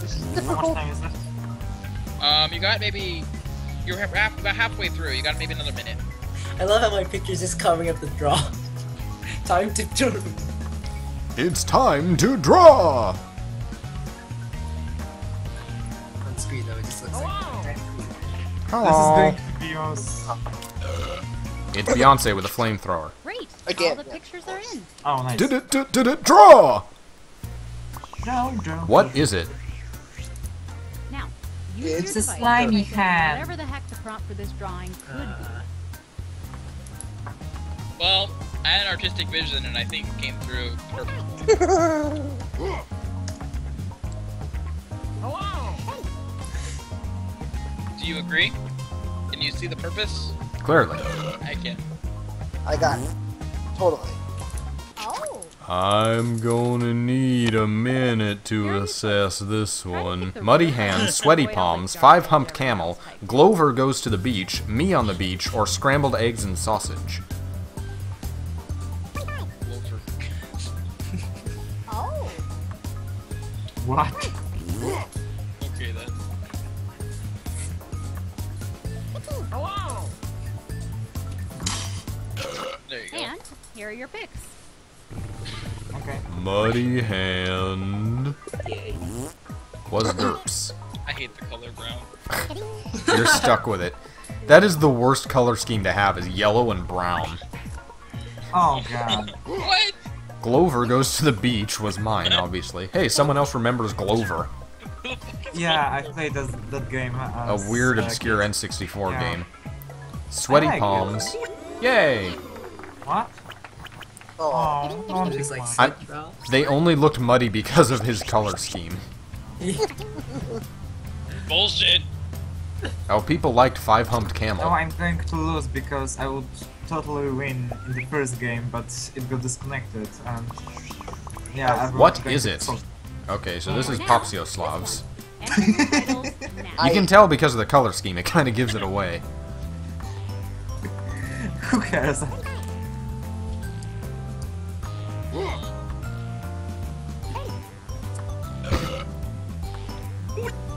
This is difficult. time is left? Um, you got maybe... You're half, half, about halfway through. You got maybe another minute. I love how my picture's just covering up the draw. <laughs> Time to draw. It's time to draw. On screen though, it just looks like. Oh, Hello. This is going to be yours. It's Beyonce with a flamethrower. Great. Again. All the pictures are in. Oh, nice. Did it? Did, did it draw? Draw, draw. What is it? Now, It's Here's a advice. slimy Make it hand. Whatever the heck the prompt for this drawing could be. Well, I had an artistic vision, and I think it came through perfect. <laughs> Hello. Do you agree? Can you see the purpose? Clearly. I can. I got it. Totally. Oh. I'm gonna need a minute to assess this one. Muddy hands, sweaty palms, five humped camel, Glover goes to the beach, me on the beach, or scrambled eggs and sausage. What? Okay then. Hello. There you go. And here are your picks. Okay. Muddy hand was derps. I hate the color brown. You're stuck with it. That is the worst color scheme to have is yellow and brown. Oh god. What? Glover goes to the beach was mine, obviously. Hey, someone else remembers Glover. Yeah, I played this, that game. A weird, uh, obscure N64 yeah. game. Sweaty I like it. palms. Yay! What? Oh, Oh, no, It looks like I- They only looked muddy because of his color scheme. <laughs> Bullshit. Oh, people liked Five Humped Camel. Oh, I'm going to lose because I would totally win in the first game, but it got disconnected. And yeah, everyone's What going is to it? so- Okay, so this is Now, Popcioslav's. this one. Enter the titles now. You can tell because of the color scheme, it kind of gives it away. <laughs> Who cares?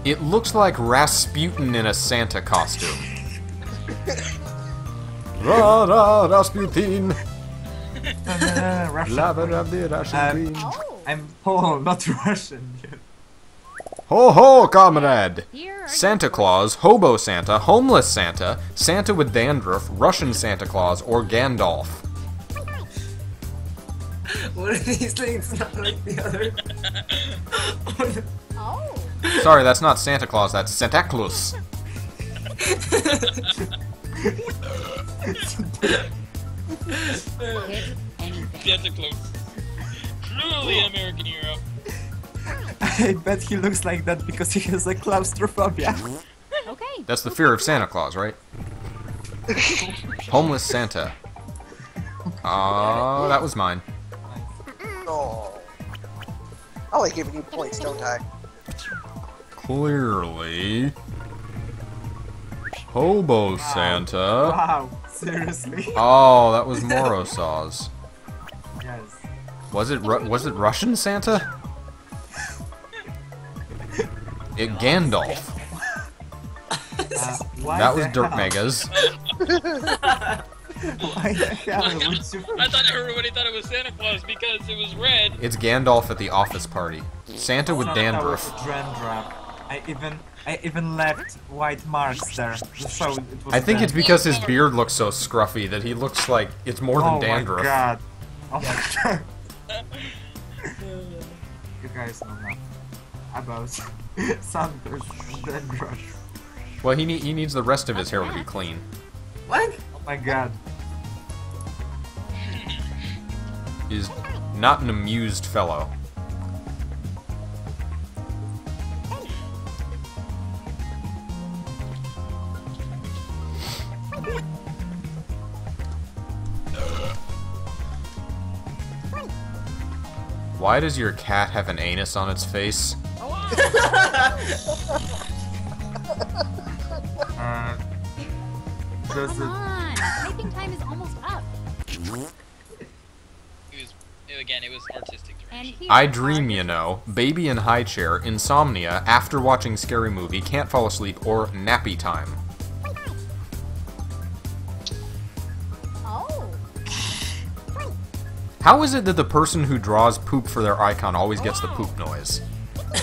It looks like Rasputin in a Santa costume. <laughs> Ra ra Rasputin, Uh, Russian. lava of the Russian Um, queen. I'm Pole, not Russian. Ho ho, comrade! Here are Santa your Claus, Hobo Santa, Homeless Santa, Santa with dandruff, Russian Santa Claus, or Gandalf. <laughs> One of these things not like the other. <laughs> Oh. Sorry, that's not Santa Claus, that's Santa Claus. <laughs> Pick anything. Santa Claus. Truly American hero. I bet he looks like that because he has a claustrophobia. Okay. That's the fear of Santa Claus, right? Homeless Santa. Oh, that was mine. no. I like giving you points, don't I? Clearly. Hobo Santa. Wow, seriously? <laughs> Oh, that was Morrowsaw's. Yes. Was it Ru- was it Russian Santa? It <laughs> Gandalf. <laughs> Uh, That was the Dirt hell? Megas. Why the hell would you... I thought everybody thought it was Santa Claus because it was red. It's Gandalf at the office party. Santa with Santa dandruff. was Dandruff. I even I even left white marks there to show it was I think it's because his beard looks so scruffy that he looks like it's more than oh dandruff. my god. Oh my god. <laughs> you guys know nothing about <laughs> Santa's dandruff. Well, he, ne- he needs the rest of his hair to be clean. what? Oh my god. Is not an amused fellow. Why does your cat have an anus on its face? Uh, Come on. Making time is almost up. It was, again, it was artistic direction. I dream, you know. Baby in high chair, insomnia, after watching scary movie, can't fall asleep, or nappy time. How is it that the person who draws poop for their icon always gets the poop noise? <laughs>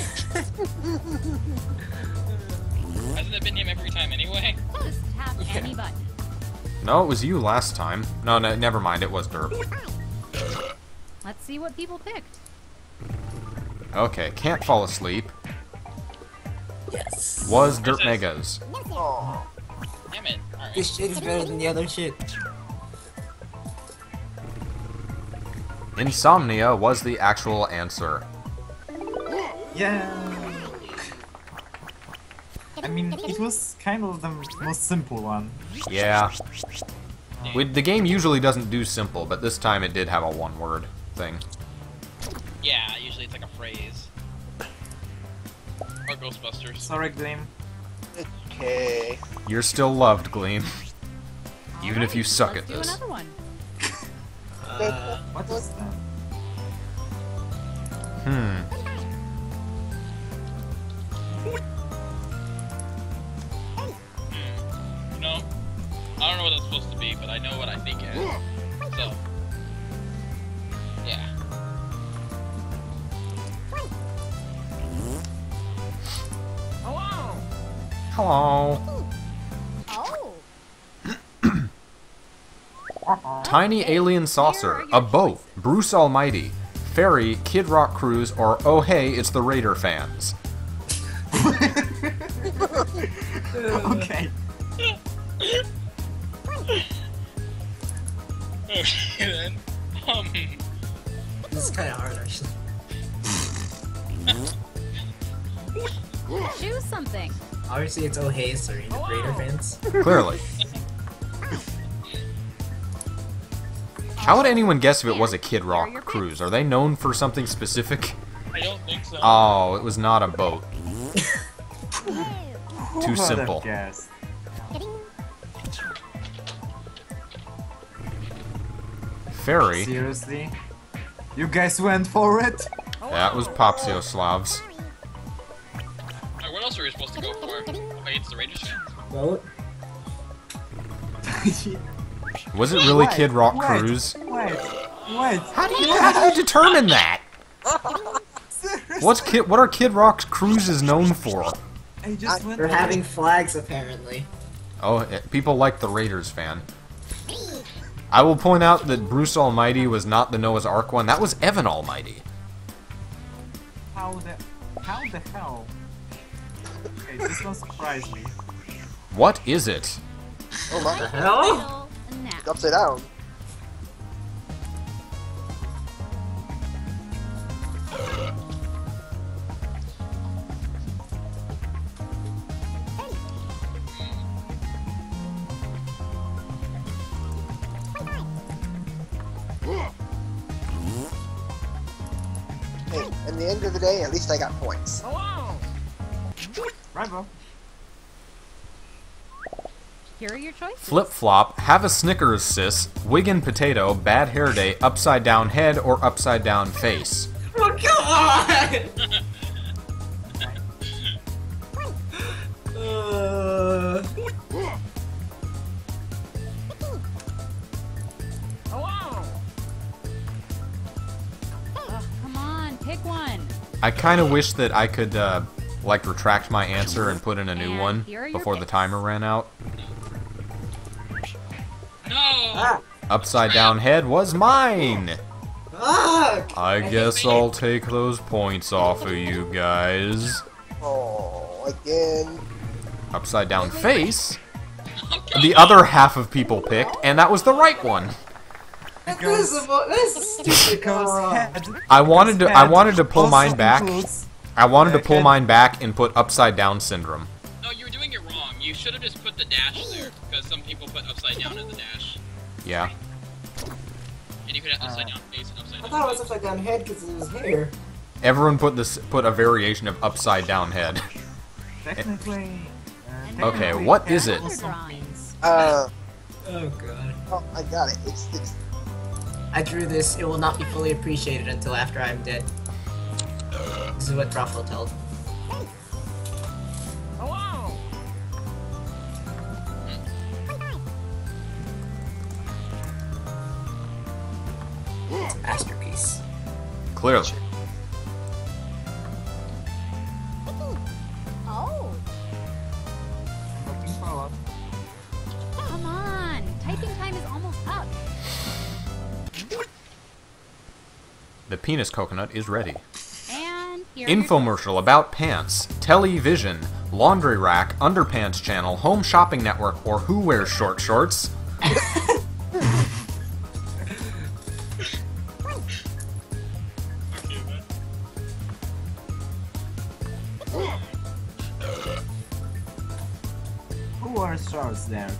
Hasn't it been him every time anyway? Just tap <laughs> any button. No, it was you last time. No, no, never mind. It was Derp. Let's see what people picked. Okay, can't fall asleep. Yes. was Derpmega's. Oh, Damn it. Alright. This shit is better than the other shit. Insomnia was the actual answer. Yeah. I mean, it was kind of the most simple one. Yeah. We, the game usually doesn't do simple, but this time it did have a one word thing. Yeah, usually it's like a phrase. Or Ghostbusters. Sorry, Gleam. okay. You're still loved, Gleam. Even if you suck Let's at do this. Another one. Uh, What is that? Hmm. You know, I don't know what that's supposed to be, but I know what I think it is. So, yeah. Hello. Hello. Tiny alien saucer, a boat, Bruce Almighty, ferry, Kid Rock cruise, or oh hey, it's the Raider fans. Okay. Okay then. Um, this is kind of hard, actually. Choose something. Obviously, it's Oh Hey, sorry, the Raider fans. Clearly. <laughs> How would anyone guess if it was a Kid Rock cruise? Are they known for something specific? I don't think so. Oh, it was not a boat. <laughs> Too simple. guessed? Ferry. Seriously? You guys went for it? That was Popcioslav's. Alright, what else are we supposed to go for? Okay, it's the Raiders <laughs> fans. <laughs> Boat? Was it really Wait, Kid Rock wait, Cruise? Wait, wait. How do you how do you determine that? <laughs> What's Kid What are Kid Rock's cruises known for? I just They're for having it. flags, apparently. Oh, eh, people like the Raiders fan. I will point out that Bruce Almighty was not the Noah's Ark one. That was Evan Almighty. How the how the hell? Okay, this one surprised me. What is it? Oh my. Hell? Upside down. Hey, at the end of the day, at least I got points. Hello. Bravo. Here are your choices. Flip flop, have a Snickers sis, wig and potato, bad hair day, upside down head, or upside down face. Oh, come on! uh, Hello. Come on, pick one. I kind of wish that I could, uh, like, retract my answer and put in a new And one here are before the timer ran out. No! ah, Upside down head was mine! fuck! I guess I'll take those points off of you guys. Oh, again. Upside down face, the other half of people picked, and that was the right one. This is, a- this is stupid. Head. I wanted to, I wanted to pull mine back. I wanted to pull mine back and put upside down syndrome. You should have just put the dash there, because some people put upside down in the dash. Yeah. And you could have upside down face and upside down. I thought it was upside down head because it was hair. Everyone put this put a variation of upside down head. Technically. uh, Okay, technically what head is it? also Uh, Oh god. oh, I got it. It's, it's, I drew this. It will not be fully appreciated until after I'm dead. This is what Ruffalo told. Masterpiece. Clearly. Oh, come on. Typing time is almost up. The penis coconut is ready. And Here Infomercial about pants, television, laundry rack, underpants channel, home shopping network, or who wears short shorts?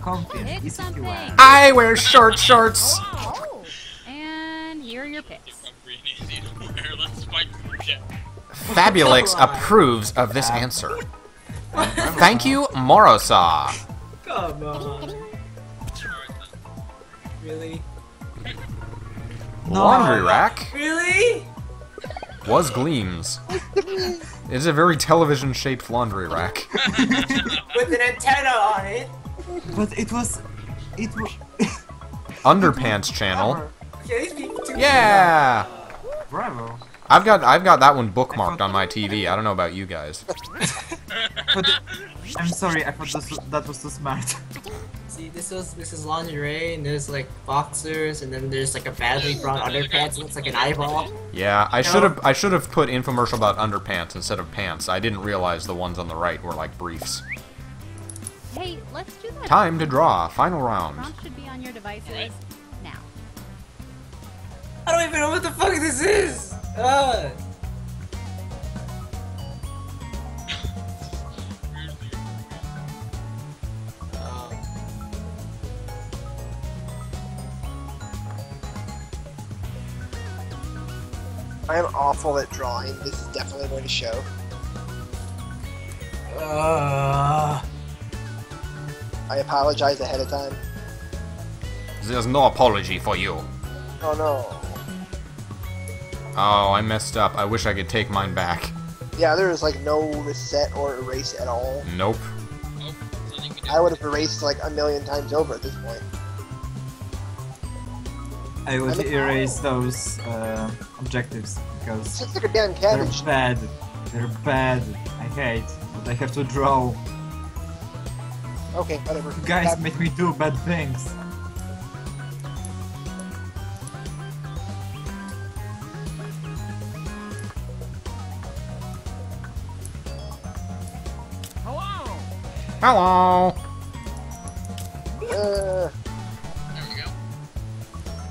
Shorts there? Comfy, Pick easy to something. wear. I wear short shorts. Oh, and here are your picks. Free and easy to wear. Let's fight for shit. Fabulix approves of this answer. <laughs> Thank you, Morrowsaw. Come on. Really? Laundry rack Really? was Gleams. It's a very television-shaped laundry rack. <laughs> With an antenna on it? But it was. It was. <laughs> Underpants channel. Okay, these people too. Yeah. Bravo. I've got I've got that one bookmarked on my TV. I don't know about you guys. <laughs> But I'm sorry, I thought this that was too smart. See, this was this is lingerie, and there's like boxers, and then there's like a badly drawn underpants. It looks like an eyeball. Yeah, I should have I should have put infomercial about underpants instead of pants. I didn't realize the ones on the right were like briefs. Hey, let's do that. Time to draw. Final round. Prompt should be on your devices now. I don't even know what the fuck this is. Uh. I am awful at drawing. This is definitely going to show. uh, I apologize ahead of time. There's no apology for you. Oh no. Oh, I messed up. I wish I could take mine back. Yeah, there is like no reset or erase at all. Nope. Nope. Nothing you can do. I would have erased like a million times over at this point. I would I'm a- erase those uh, objectives because It's like a damn they're bad. They're bad. I hate. But I have to draw. Okay, whatever. You guys That- make me do bad things. Hello. Hello. uh, There we go.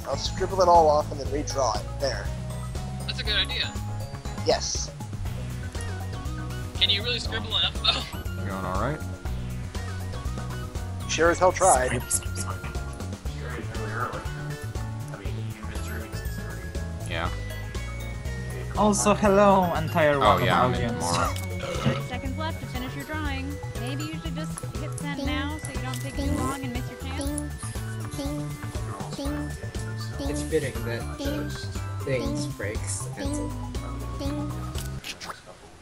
I'll scribble it all off and then redraw it. There. That's a good idea. Yes. Can you really scribble enough though? Going all right? Sure as hell tried. Yeah. Also, hello, entire Oh one yeah, I'm audience. tomorrow. <laughs> 30 seconds left to finish your drawing. Maybe you should just hit send now so you don't take too long and miss your chance. it's fitting that things breaks the pencil.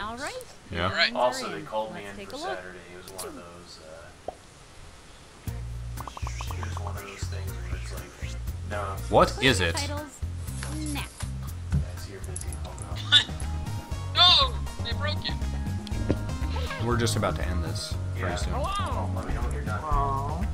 All right. Yeah. Alright. Also, they called me Let's in for. Saturday. It was one of those. Uh, no, What is it? Titles now. guys, you're busy. Hold on. No! They broke it. We're just about to end this pretty soon. Oh, Hello. Oh, let me know when you're done. Aww.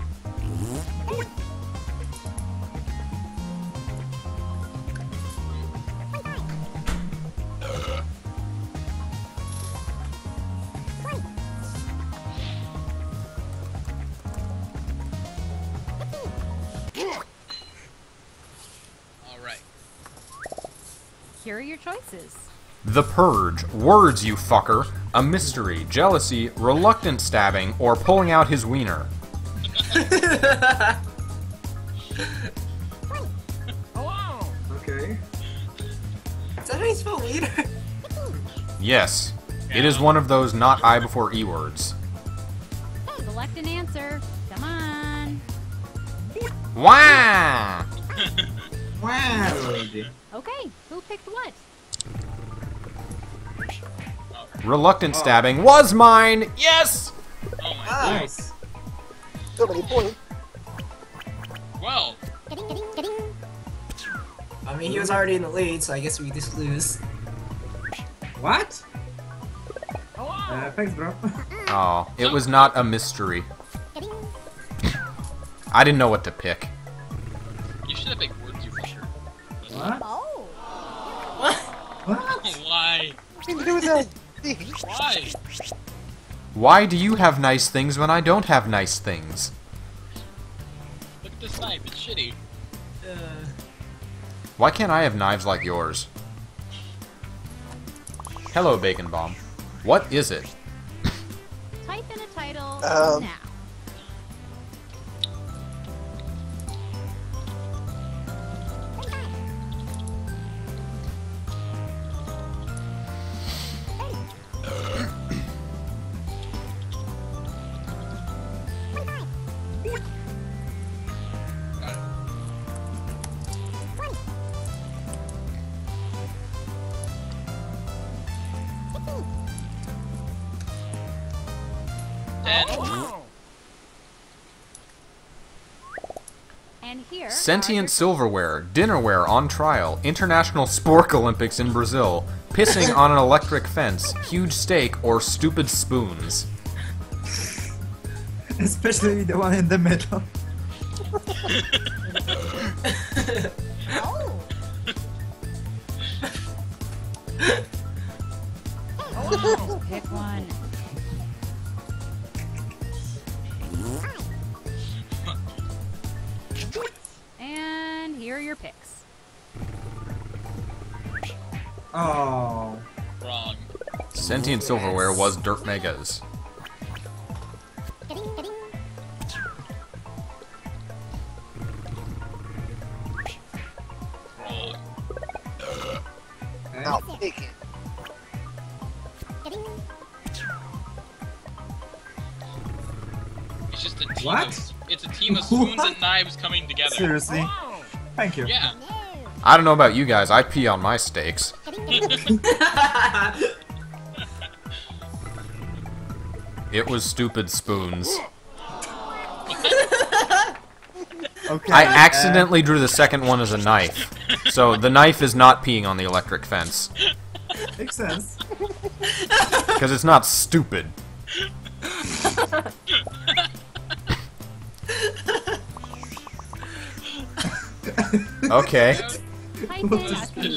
Here are your choices. The Purge. Words, you fucker. A mystery, jealousy, reluctant stabbing, or pulling out his wiener. Okay. Is that how you spell leader? Yes. It is one of those not I before E words. Select an answer. Come on. Wah! Wow, lady. Okay, who picked what? Reluctant stabbing was mine! Yes! Oh my Nice. So many points. Well, I mean, he was already in the lead, so I guess we just lose. What? Hello. Uh, thanks, bro. Oh, it was not a mystery. I didn't know what to pick. you should have picked words you for sure. what? What? Why? do that. Why? Why do you have nice things when I don't have nice things? Look at this knife. It's shitty. Uh, Why can't I have knives like yours? Hello, Bacon Bomb. What is it? Type in a title Um. now. Sentient silverware, dinnerware on trial, International Spork Olympics in Brazil, pissing on an electric fence, huge steak, or stupid spoons. Especially the one in the middle. <laughs> Oh. Pick one. And here are your picks. Oh. Wrong. Sentient silverware was Derpmega's. Wrong. Now pick uh. it. It's just a team What? Of it's a team of spoons and knives coming together. Seriously? Thank you. Yeah. I don't know about you guys, I pee on my steaks. <laughs> It was stupid spoons. Okay. I uh, accidentally drew the second one as a knife. So the knife is not peeing on the electric fence. makes sense. Because it's not stupid. <laughs> Okay. Type in <laughs>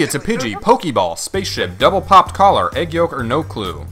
it's a Pidgey, Pokeball, spaceship, double popped collar, egg yolk, or no clue.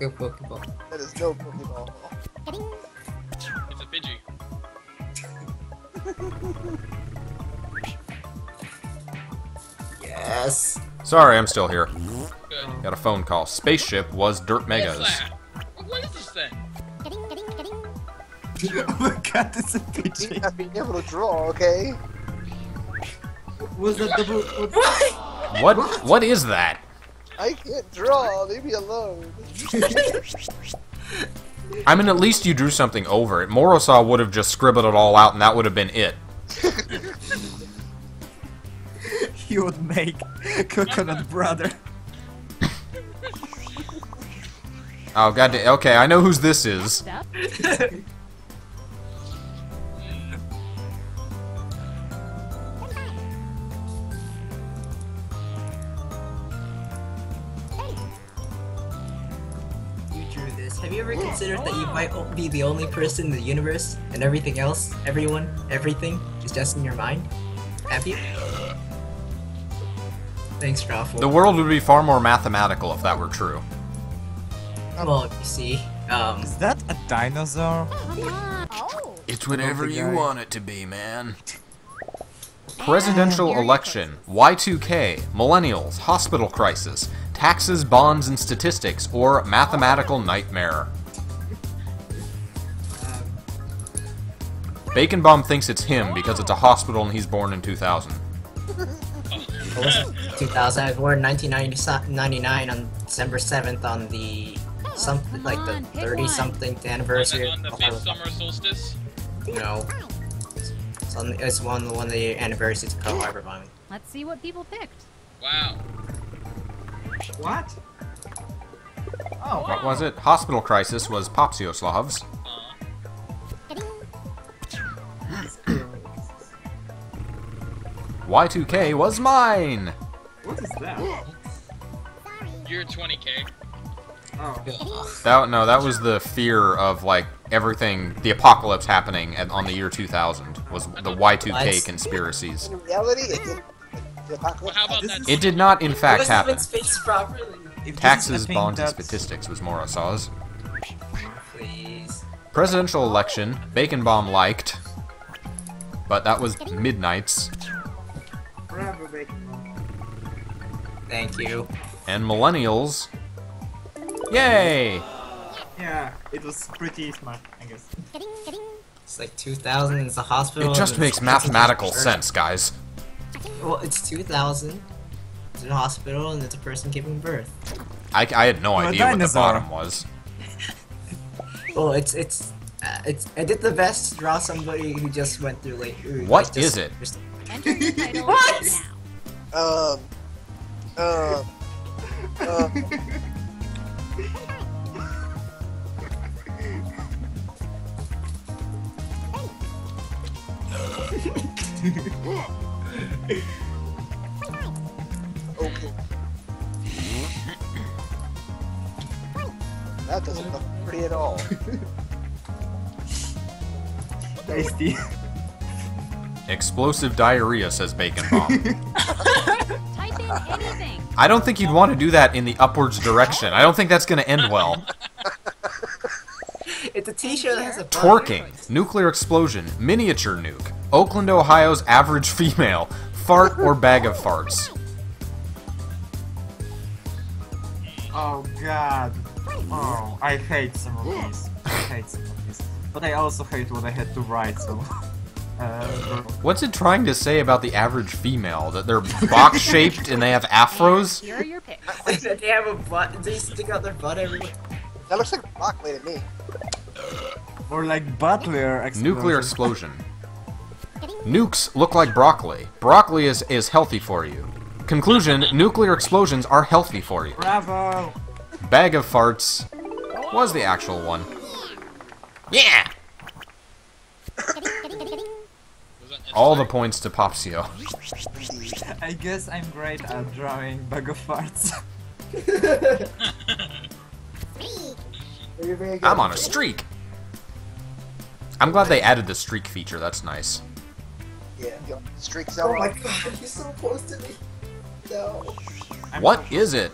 A Pokeball. That is no Pokeball. It's a Pidgey. <laughs> Yes. Sorry, I'm still here. Good. Got a phone call. Spaceship was Dirt What's Megas. that? What is this thing? <laughs> oh my god, it's a Me Pidgey. not being able to draw, okay? Was that double? What? What is that? I can't draw, leave me alone. <laughs> I mean, at least you drew something over it. Morrowsaw would have just scribbled it all out, and that would have been it. <laughs> he would make Coconut Brother. Oh god. Okay, I know whose this is. <laughs> You have you ever considered that you might be the only person in the universe and everything else, everyone, everything is just in your mind? Have you? Thanks, Raffle. The world would be far more mathematical if that were true. well, you see, um, Is that a dinosaur? Come on. Oh. It's whatever you want it to be, man. Presidential Here are your election, Y2K, millennials, hospital crisis, taxes, bonds, and statistics, or mathematical nightmare. Um, Bacon Bomb thinks it's him because it's a hospital and he's born in 2000. what <laughs> 2000. I was born in 1999 on December 7th on the something like the Come on, pick 30 one. something anniversary. the, on the of- fifth summer solstice. No. It's on. It's one one of the anniversaries of Pearl Harbor bombing. Let's see what people picked. Wow. What? Oh, What was it? Hospital crisis was Popcioslav's. Uh, Y2K was mine! what is that? you're 20k. Oh, That no, that was the fear of like everything, the apocalypse happening at, on the year 2000 was the Y2K What? conspiracies. In reality, it did. The Well, apocalypse. how about This that? is- It did not, in fact, happen. even spaced properly. if this is Taxes, a bonds, and statistics was Morrowsaw's. Please. Presidential election, Bacon Bomb liked, but that was Midnight's. Thank you. And Millennials, yay! Yeah, it was pretty smart, I guess. It's like 2000. It's a hospital. It just makes mathematical sense, guys. Well, it's 2000. It's a hospital and it's a person giving birth. I, I had no Well, a idea what the bottom was. <laughs> Well, it's it's uh, it's. I did the best to draw somebody who just went through like. who, What like, just- is it? just- Enter your title <laughs> What? now. Um. Um. Um. Okay. That doesn't look pretty at all. Tasty. Explosive diarrhea, says Bacon Bomb. <laughs> Type in anything. I don't think you'd want to do that in the upwards direction. I don't think that's going to end well. <laughs> It's a T-shirt that has a button. Torquing, nuclear explosion, miniature nuke, Oakland, Ohio's average female, fart or bag of farts. Oh god. Oh, I hate some of these. I hate some of these. But I also hate what I had to write, so... <laughs> Uh, What's it trying to say about the average female? That they're box shaped and they have afros? <laughs> Here are your picks. <laughs> they have a butt. They stick out their butt everywhere. That looks like broccoli to me. Or like Butler explosion. Nuclear explosion. Nukes look like broccoli. Broccoli is, is healthy for you. Conclusion, nuclear explosions are healthy for you. Bravo! Bag of farts was the actual one. Yeah! All the points to Popcio. I guess I'm great at drawing bag of farts. <laughs> <laughs> Very, very good. I'm on a streak! I'm glad they added the streak feature, that's nice. Yeah. Yo, streak Oh my god, you're so close to me. No. I'm What is it?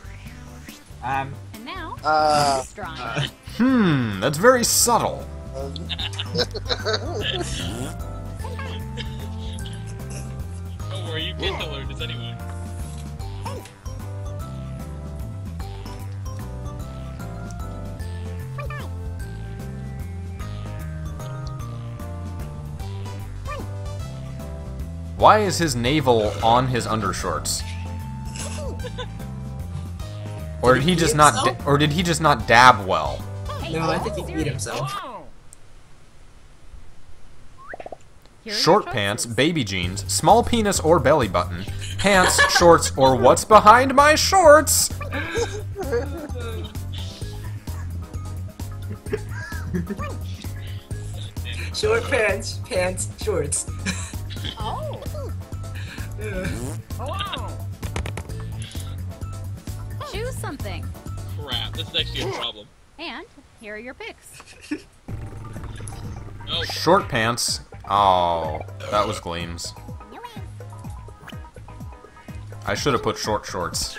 Um, And now, Uh. this. Hmm, that's very subtle. <laughs> Don't worry, you get to learn this anyway. Why is his navel on his undershorts? <laughs> Or did he just not or did he just not dab well? No, I think he beat himself. Here are your Short pants, baby jeans, small penis or belly button, pants, <laughs> shorts, or what's behind my shorts? <laughs> Short pants, pants, shorts. Choose something. Crap, this is actually a problem. And here are your picks. Oh, Short pants. Oh, that was Gleams. I should have put short shorts.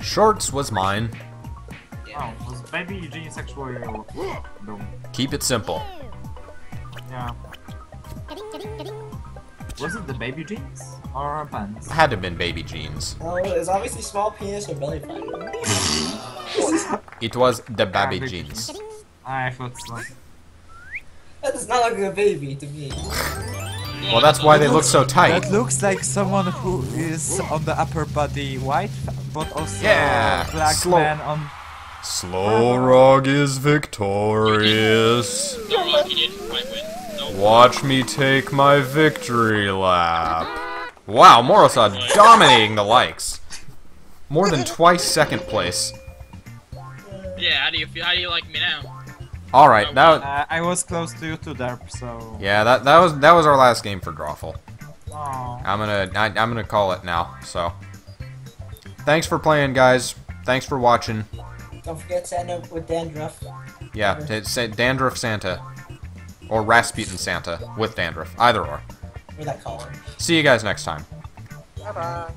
Shorts was mine. Oh, was baby jeans actually. Keep it simple. Yeah. Was it the baby jeans or pants? Had to have been baby jeans. Oh, it was obviously small penis or belly button. <laughs> It was the baby big jeans. I thought so. That does not look like a baby to me. Well, that's why they look so tight. That looks like someone who is on the upper body white, but also Yeah, black slow. man on. Xelrog is victorious. No, he didn't quite win. Nope. Watch me take my victory lap. Wow, Morosad dominating the likes. More than twice second place. Yeah, how do you feel? How do you like me now? All right, that Uh, I was close to you too, Derp, so. yeah, that that was that was our last game for Drawful. I'm gonna I, I'm gonna call it now. So, thanks for playing, guys. Thanks for watching. Don't forget Santa with dandruff. Yeah, t- say Dandruff Santa or Rasputin Santa with dandruff, either or. Or that color. See you guys next time. Bye bye.